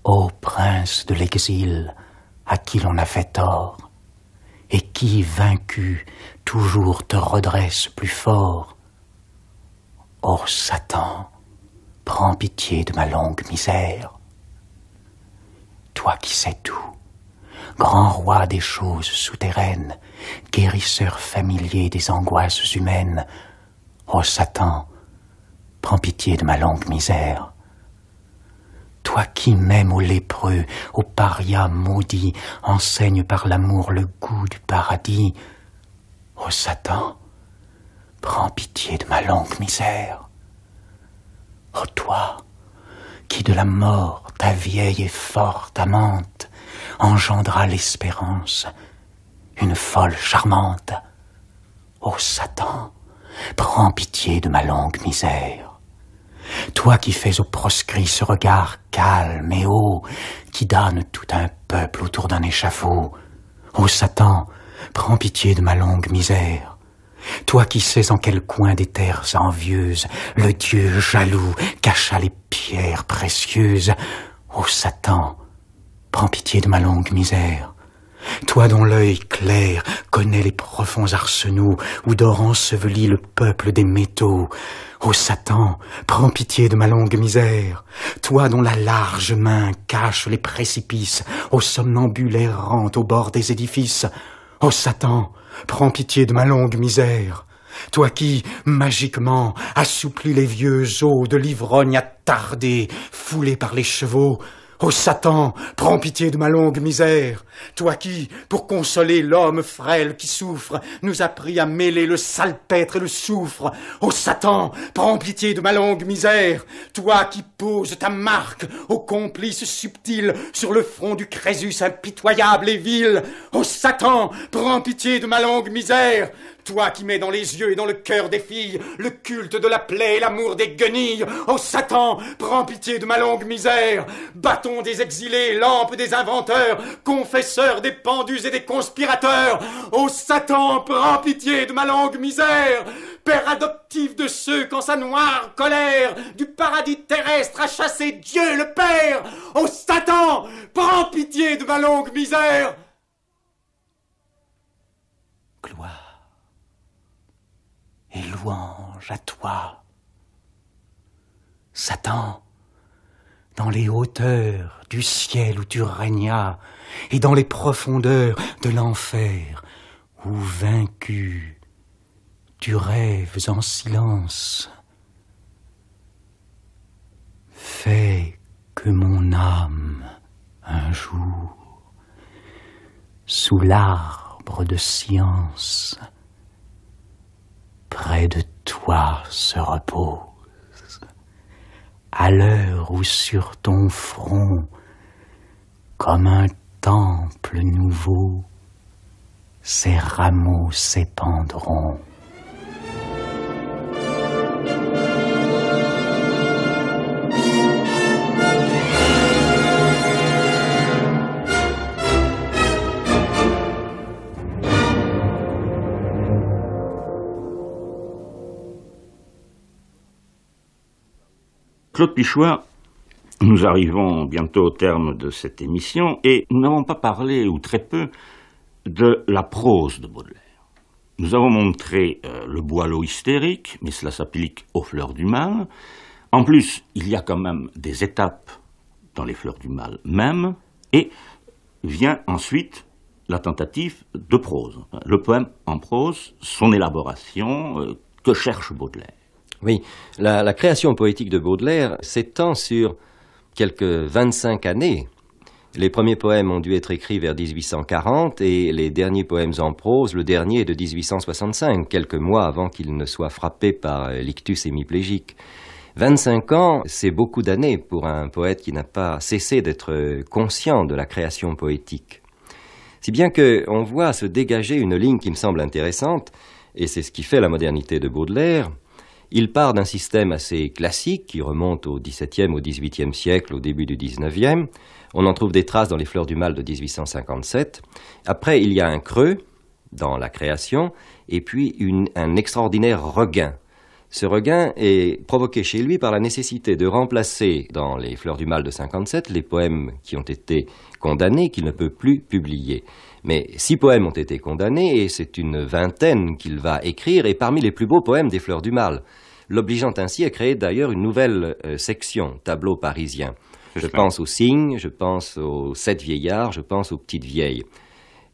Ô prince de l'exil, à qui l'on a fait tort, et qui, vaincu, toujours te redresse plus fort. Ô Satan, prends pitié de ma longue misère. Toi qui sais tout, grand roi des choses souterraines, guérisseur familier des angoisses humaines, ô Satan, prends pitié de ma longue misère. Toi qui m'aimes au lépreux, au paria maudit, enseigne par l'amour le goût du paradis, ô Satan, prends pitié de ma longue misère. Ô toi, qui de la mort, ta vieille et forte amante, engendra l'espérance, une folle charmante. Ô Satan, prends pitié de ma longue misère. Toi qui fais au proscrit ce regard calme et haut, qui donne tout un peuple autour d'un échafaud. Ô Satan, prends pitié de ma longue misère. Toi qui sais en quel coin des terres envieuses le Dieu jaloux cacha les pierres précieuses, ô Satan, prends pitié de ma longue misère. Toi dont l'œil clair connaît les profonds arsenaux où dort enseveli le peuple des métaux, ô Satan, prends pitié de ma longue misère. Toi dont la large main cache les précipices, ô somnambule errant au bord des édifices, ô Satan, prends pitié de ma longue misère. Toi qui, magiquement, assouplis les vieux os de l'ivrogne attardé, foulés par les chevaux, Ô Satan, prends pitié de ma longue misère. Toi qui, pour consoler l'homme frêle qui souffre, nous as pris à mêler le salpêtre et le soufre. Ô Satan, prends pitié de ma longue misère. Toi qui poses ta marque au complice subtil sur le front du Crésus impitoyable et vil. Ô Satan, prends pitié de ma longue misère. Toi qui mets dans les yeux et dans le cœur des filles le culte de la plaie et l'amour des guenilles. Ô Satan, prends pitié de ma longue misère. Bâton des exilés, lampe des inventeurs, confesseur des pendus et des conspirateurs. Ô Satan, prends pitié de ma longue misère. Père adoptif de ceux qu'en sa noire colère du paradis terrestre a chassé Dieu le Père. Ô Satan, prends pitié de ma longue misère. Gloire louange à toi. Satan, dans les hauteurs du ciel où tu régnas, et dans les profondeurs de l'enfer, où vaincu, tu rêves en silence. Fais que mon âme, un jour, sous l'arbre de science, près de toi se repose, à l'heure où sur ton front, comme un temple nouveau, ses rameaux s'épandront. Claude Pichois, nous arrivons bientôt au terme de cette émission et nous n'avons pas parlé, ou très peu, de la prose de Baudelaire. Nous avons montré euh, le boileau hystérique, mais cela s'applique aux fleurs du mal. En plus, il y a quand même des étapes dans les fleurs du mal même, et vient ensuite la tentative de prose. Le poème en prose, son élaboration, euh, que cherche Baudelaire. Oui, la, création poétique de Baudelaire s'étend sur quelques 25 années. Les premiers poèmes ont dû être écrits vers 1840 et les derniers poèmes en prose, le dernier de 1865, quelques mois avant qu'il ne soit frappé par l'ictus hémiplégique. 25 ans, c'est beaucoup d'années pour un poète qui n'a pas cessé d'être conscient de la création poétique. Si bien qu'on voit se dégager une ligne qui me semble intéressante, et c'est ce qui fait la modernité de Baudelaire, Il part d'un système assez classique qui remonte au XVIIe, au XVIIIe siècle, au début du XIXe. On en trouve des traces dans les Fleurs du Mal de 1857. Après, il y a un creux dans la création et puis un extraordinaire regain. Ce regain est provoqué chez lui par la nécessité de remplacer dans les Fleurs du Mal de 57 les poèmes qui ont été condamnés qu'il ne peut plus publier. Mais six poèmes ont été condamnés et c'est une vingtaine qu'il va écrire et parmi les plus beaux poèmes des Fleurs du Mal, l'obligeant ainsi à créer d'ailleurs une nouvelle euh, section, tableau parisien. Je pense aux cygnes, je pense aux sept vieillards, je pense aux petites vieilles.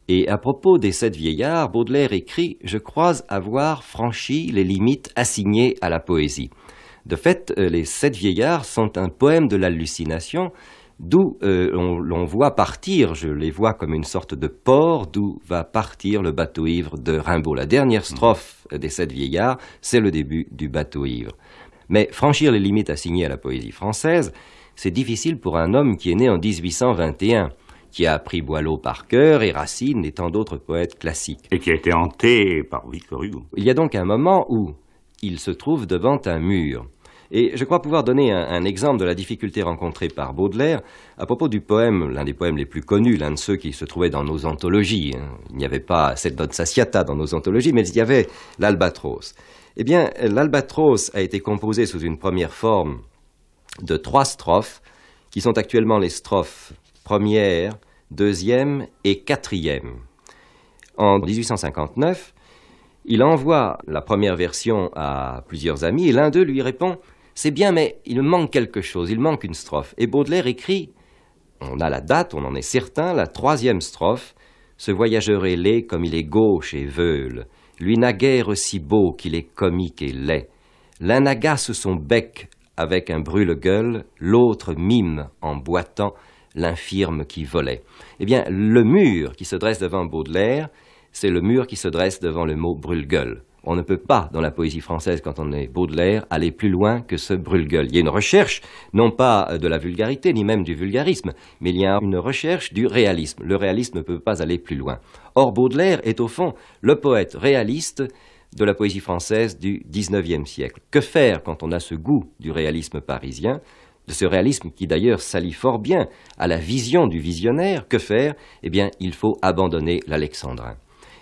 Et à propos des sept vieillards, Baudelaire écrit Je crois avoir franchi les limites assignées à la poésie. De fait, euh, les sept vieillards sont un poème de l'hallucination, d'où euh, l'on voit partir, je les vois comme une sorte de port, d'où va partir le bateau ivre de Rimbaud. La dernière strophe des sept vieillards, c'est le début du bateau ivre. Mais franchir les limites assignées à la poésie française, c'est difficile pour un homme qui est né en 1821 qui a appris Boileau par cœur et Racine et tant d'autres poètes classiques. Et qui a été hanté par Victor Hugo. Il y a donc un moment où il se trouve devant un mur. Et je crois pouvoir donner un, exemple de la difficulté rencontrée par Baudelaire à propos du poème, l'un des poèmes les plus connus, l'un de ceux qui se trouvaient dans nos anthologies. Hein. Il n'y avait pas cette Don Saciata dans nos anthologies, mais il y avait l'Albatros. Eh bien, l'Albatros a été composé sous une première forme de trois strophes, qui sont actuellement les strophes premières, deuxième et quatrième. En 1859, il envoie la première version à plusieurs amis et l'un d'eux lui répond C'est bien, mais il manque quelque chose, il manque une strophe. Et Baudelaire écrit On a la date, on en est certain, la troisième strophe Ce voyageur est laid comme il est gauche et veule. Lui n'a guère si beau qu'il est comique et laid. L'un agace son bec avec un brûle-gueule, l'autre mime en boitant l'infirme qui volait. Eh bien, le mur qui se dresse devant Baudelaire, c'est le mur qui se dresse devant le mot brûle-gueule. On ne peut pas, dans la poésie française, quand on est Baudelaire, aller plus loin que ce brûle-gueule. Il y a une recherche, non pas de la vulgarité, ni même du vulgarisme, mais il y a une recherche du réalisme. Le réalisme ne peut pas aller plus loin. Or, Baudelaire est au fond le poète réaliste de la poésie française du XIXe siècle. Que faire quand on a ce goût du réalisme parisien de ce réalisme qui d'ailleurs s'allie fort bien à la vision du visionnaire, que faire? Eh bien, il faut abandonner l'alexandrin.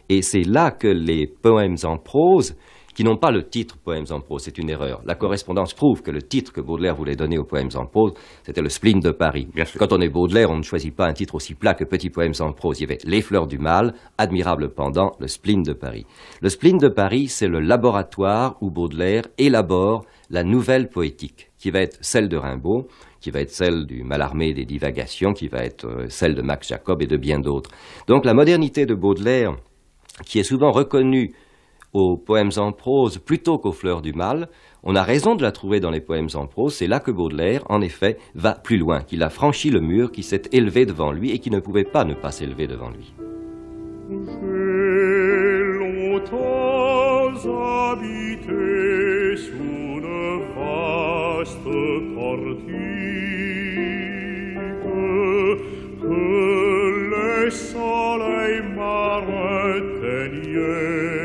Et c'est là que les poèmes en prose, qui n'ont pas le titre poèmes en prose, c'est une erreur. La correspondance prouve que le titre que Baudelaire voulait donner aux poèmes en prose, c'était le spleen de Paris. Quand on est Baudelaire, on ne choisit pas un titre aussi plat que Petits poèmes en prose. Il y avait Les fleurs du mal, Admirable pendant, le spleen de Paris. Le spleen de Paris, c'est le laboratoire où Baudelaire élabore la nouvelle poétique qui va être celle de Rimbaud, qui va être celle du Malarmé des divagations, qui va être euh, celle de Max Jacob et de bien d'autres. Donc la modernité de Baudelaire, qui est souvent reconnue aux poèmes en prose plutôt qu'aux fleurs du mal. On a raison de la trouver dans les poèmes en prose, c'est là que Baudelaire, en effet, va plus loin, qu'il a franchi le mur qui s'est élevé devant lui et qui ne pouvait pas ne pas s'élever devant lui. Que le soleil mare tenier.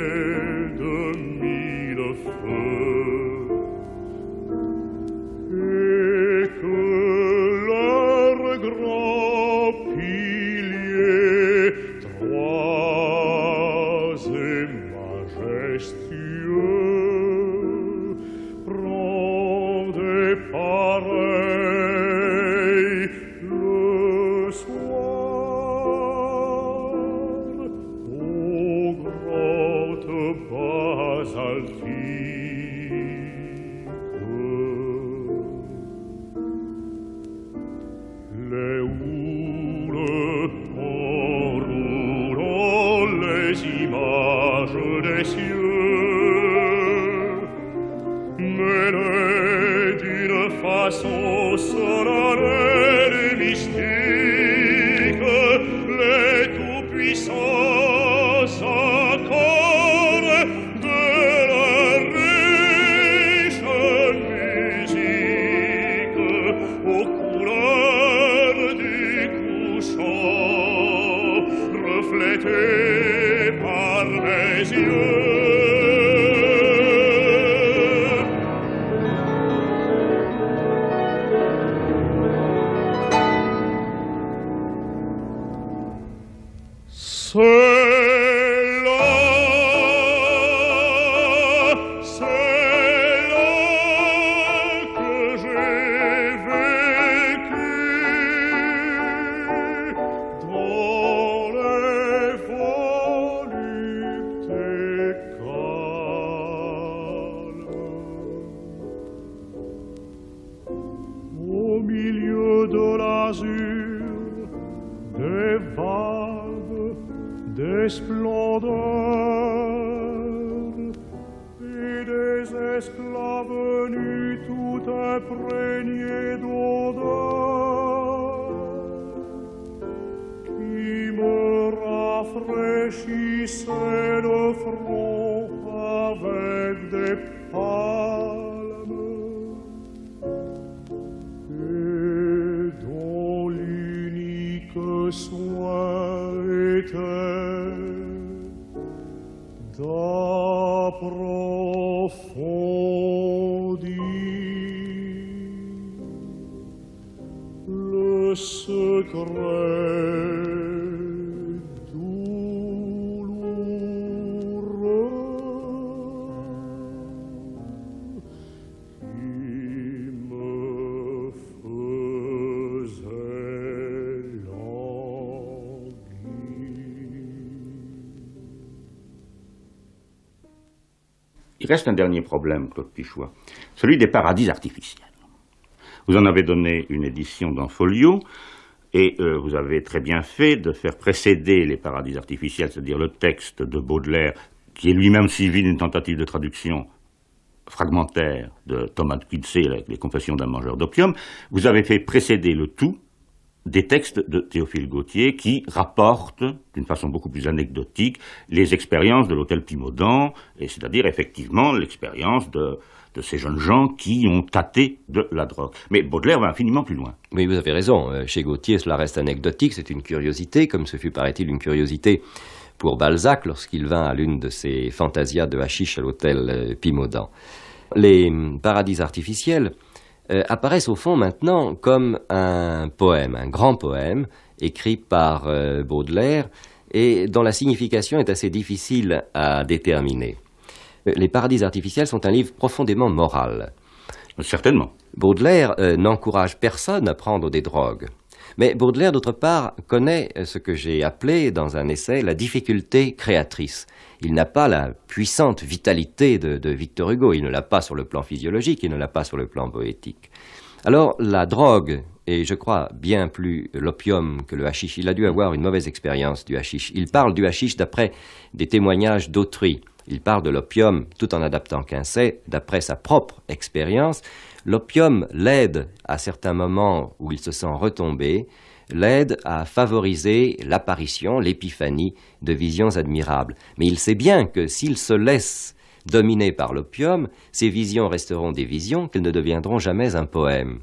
Reste un dernier problème, Claude Pichois, celui des paradis artificiels. Vous en avez donné une édition dans Folio, et euh, vous avez très bien fait de faire précéder les paradis artificiels, c'est-à-dire le texte de Baudelaire, qui est lui-même suivi d'une tentative de traduction fragmentaire de Thomas de Quincey, les confessions d'un mangeur d'opium, vous avez fait précéder le tout des textes de Théophile Gautier qui rapportent, d'une façon beaucoup plus anecdotique, les expériences de l'hôtel Pimodan, et c'est-à-dire effectivement l'expérience de, ces jeunes gens qui ont tâté de la drogue. Mais Baudelaire va infiniment plus loin. Oui, vous avez raison. Euh, chez Gautier, cela reste anecdotique, c'est une curiosité, comme ce fut, paraît-il, une curiosité pour Balzac lorsqu'il vint à l'une de ses fantasias de hachiche à l'hôtel euh, Pimodan. Les hum, paradis artificiels euh, apparaissent au fond maintenant comme un poème, un grand poème écrit par euh, Baudelaire et dont la signification est assez difficile à déterminer. Euh, les paradis artificiels sont un livre profondément moral. Certainement. Baudelaire n'encourage personne à prendre des drogues. Mais Baudelaire, d'autre part, connaît ce que j'ai appelé dans un essai la difficulté créatrice. Il n'a pas la puissante vitalité de, Victor Hugo, il ne l'a pas sur le plan physiologique, il ne l'a pas sur le plan poétique. Alors la drogue, et je crois bien plus l'opium que le hashish, il a dû avoir une mauvaise expérience du hashish. Il parle du hashish d'après des témoignages d'autrui. Il parle de l'opium tout en adaptant sait, d'après sa propre expérience. L'opium l'aide à certains moments où il se sent retombé, l'aide à favoriser l'apparition, l'épiphanie de visions admirables. Mais il sait bien que s'il se laisse dominer par l'opium, ces visions resteront des visions, qu'elles ne deviendront jamais un poème.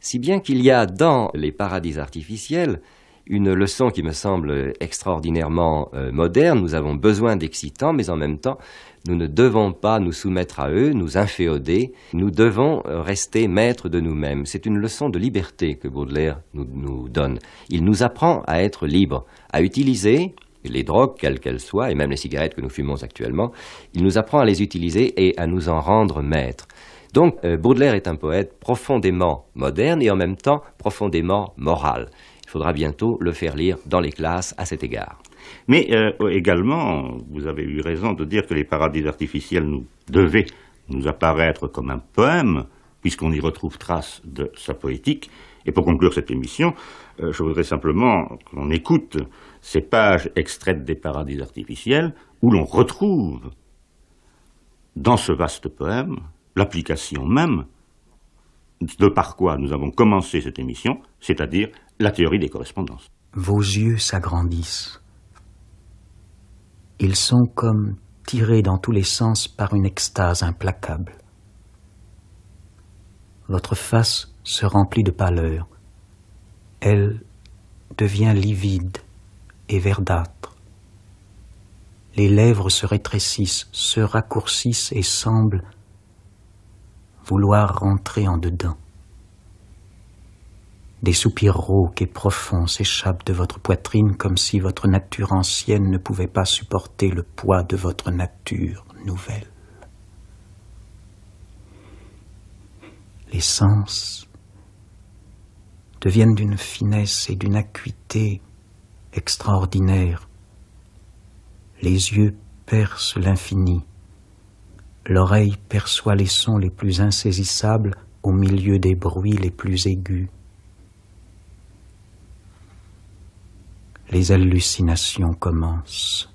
Si bien qu'il y a dans les paradis artificiels une leçon qui me semble extraordinairement euh, moderne. Nous avons besoin d'excitants, mais en même temps, nous ne devons pas nous soumettre à eux, nous inféoder. Nous devons rester maîtres de nous-mêmes. C'est une leçon de liberté que Baudelaire nous, nous donne. Il nous apprend à être libres, à utiliser les drogues, quelles qu'elles soient, et même les cigarettes que nous fumons actuellement. Il nous apprend à les utiliser et à nous en rendre maîtres. Donc, euh, Baudelaire est un poète profondément moderne et en même temps profondément moral. Il faudra bientôt le faire lire dans les classes à cet égard. Mais euh, également, vous avez eu raison de dire que les paradis artificiels nous devaient nous apparaître comme un poème, puisqu'on y retrouve trace de sa poétique. Et pour conclure cette émission, euh, je voudrais simplement qu'on écoute ces pages extraites des paradis artificiels, où l'on retrouve dans ce vaste poème l'application même de par quoi nous avons commencé cette émission, c'est-à-dire la théorie des correspondances. Vos yeux s'agrandissent. Ils sont comme tirés dans tous les sens par une extase implacable. Votre face se remplit de pâleur. Elle devient livide et verdâtre. Les lèvres se rétrécissent, se raccourcissent et semblent vouloir rentrer en dedans. Des soupirs rauques et profonds s'échappent de votre poitrine comme si votre nature ancienne ne pouvait pas supporter le poids de votre nature nouvelle. Les sens deviennent d'une finesse et d'une acuité extraordinaires. Les yeux percent l'infini. L'oreille perçoit les sons les plus insaisissables au milieu des bruits les plus aigus. Les hallucinations commencent.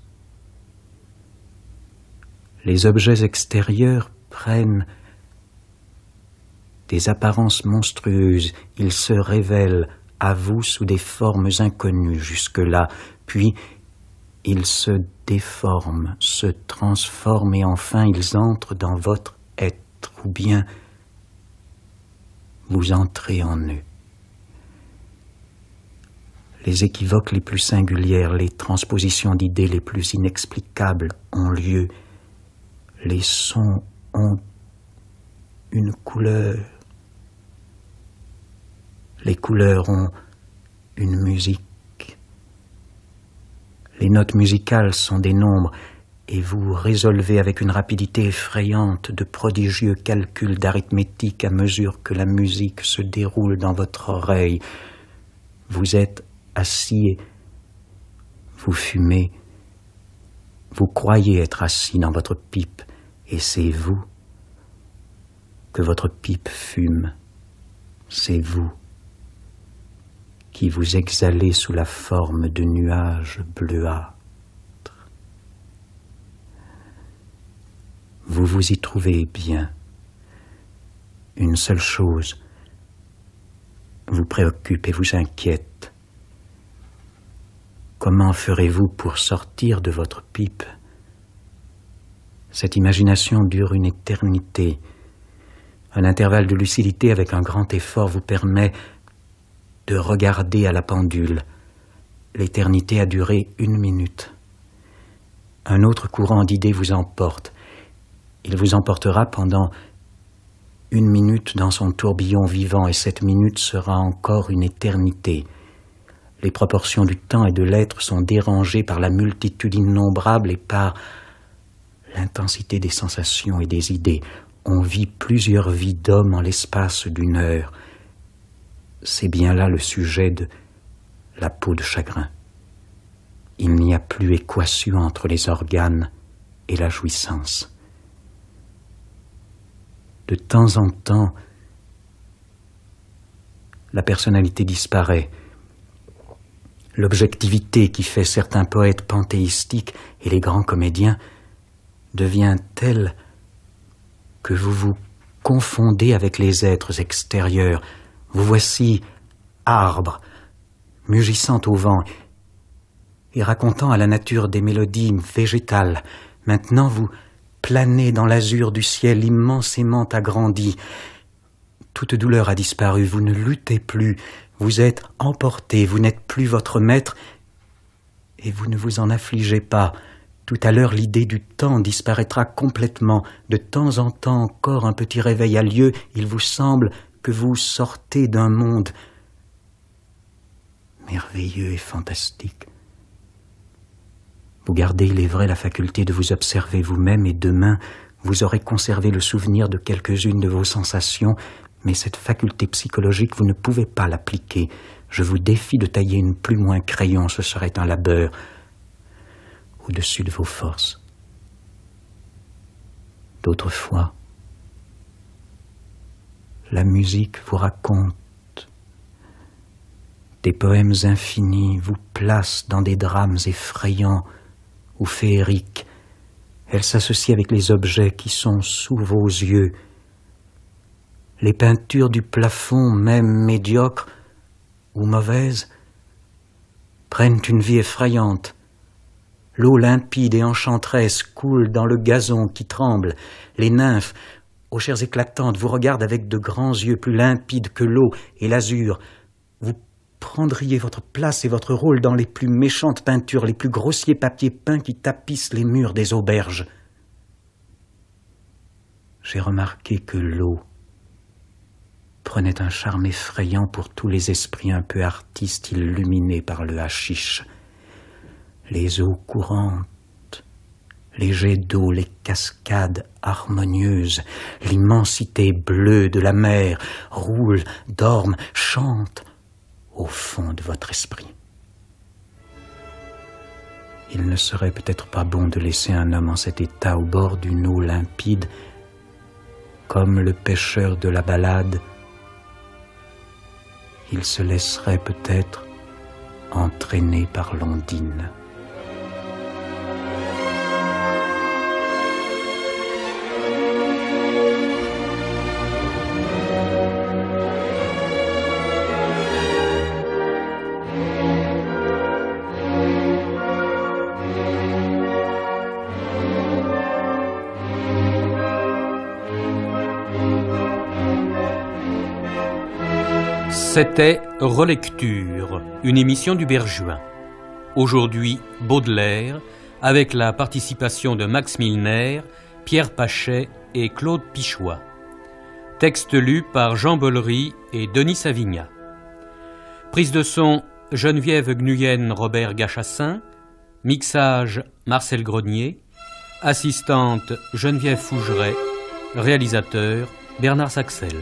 Les objets extérieurs prennent des apparences monstrueuses, ils se révèlent à vous sous des formes inconnues jusque-là, puis ils se déforment, se transforment et enfin ils entrent dans votre être, ou bien vous entrez en eux. Les équivoques les plus singulières, les transpositions d'idées les plus inexplicables ont lieu. Les sons ont une couleur, les couleurs ont une musique. Les notes musicales sont des nombres et vous résolvez avec une rapidité effrayante de prodigieux calculs d'arithmétique à mesure que la musique se déroule dans votre oreille. Vous êtes assis vous fumez. Vous croyez être assis dans votre pipe et c'est vous que votre pipe fume. C'est vous qui vous exhalez sous la forme de nuages bleuâtres. Vous vous y trouvez bien. Une seule chose vous préoccupe et vous inquiète. Comment ferez-vous pour sortir de votre pipe? Cette imagination dure une éternité. Un intervalle de lucidité avec un grand effort vous permet de regarder à la pendule. L'éternité a duré une minute. Un autre courant d'idées vous emporte. Il vous emportera pendant une minute dans son tourbillon vivant et cette minute sera encore une éternité. Les proportions du temps et de l'être sont dérangées par la multitude innombrable et par l'intensité des sensations et des idées. On vit plusieurs vies d'hommes en l'espace d'une heure c'est bien là le sujet de la peau de chagrin. Il n'y a plus équation entre les organes et la jouissance. De temps en temps, la personnalité disparaît. L'objectivité qui fait certains poètes panthéistiques et les grands comédiens devient telle que vous vous confondez avec les êtres extérieurs, vous voici arbre, mugissant au vent et racontant à la nature des mélodies végétales. Maintenant vous planez dans l'azur du ciel immensément agrandi. Toute douleur a disparu, vous ne luttez plus, vous êtes emporté, vous n'êtes plus votre maître, et vous ne vous en affligez pas. Tout à l'heure l'idée du temps disparaîtra complètement. De temps en temps encore un petit réveil a lieu, il vous semble que vous sortez d'un monde merveilleux et fantastique. Vous gardez, il est vrai, la faculté de vous observer vous-même et demain, vous aurez conservé le souvenir de quelques-unes de vos sensations, mais cette faculté psychologique, vous ne pouvez pas l'appliquer. Je vous défie de tailler une plume ou un crayon, ce serait un labeur au-dessus de vos forces. D'autres fois, la musique vous raconte des poèmes infinis, vous place dans des drames effrayants ou féeriques. Elle s'associe avec les objets qui sont sous vos yeux. Les peintures du plafond, même médiocres ou mauvaises, prennent une vie effrayante. L'eau limpide et enchanteresse coule dans le gazon qui tremble. Les nymphes aux chairs éclatantes, vous regardent avec de grands yeux plus limpides que l'eau et l'azur. Vous prendriez votre place et votre rôle dans les plus méchantes peintures, les plus grossiers papiers peints qui tapissent les murs des auberges. J'ai remarqué que l'eau prenait un charme effrayant pour tous les esprits un peu artistes illuminés par le hashish. Les eaux courantes, les jets d'eau, les cascades harmonieuses, l'immensité bleue de la mer roulent, dorment, chantent au fond de votre esprit. Il ne serait peut-être pas bon de laisser un homme en cet état au bord d'une eau limpide, comme le pêcheur de la balade. Il se laisserait peut-être entraîner par l'ondine. C'était Relecture, une émission du Berjuin. Aujourd'hui, Baudelaire, avec la participation de Max Milner, Pierre Pachet et Claude Pichois. Texte lu par Jean Bollery et Denis Savigna. Prise de son Geneviève Gnuyen Robert Gachassin. Mixage Marcel Grenier. Assistante Geneviève Fougeret. Réalisateur Bernard Saxel.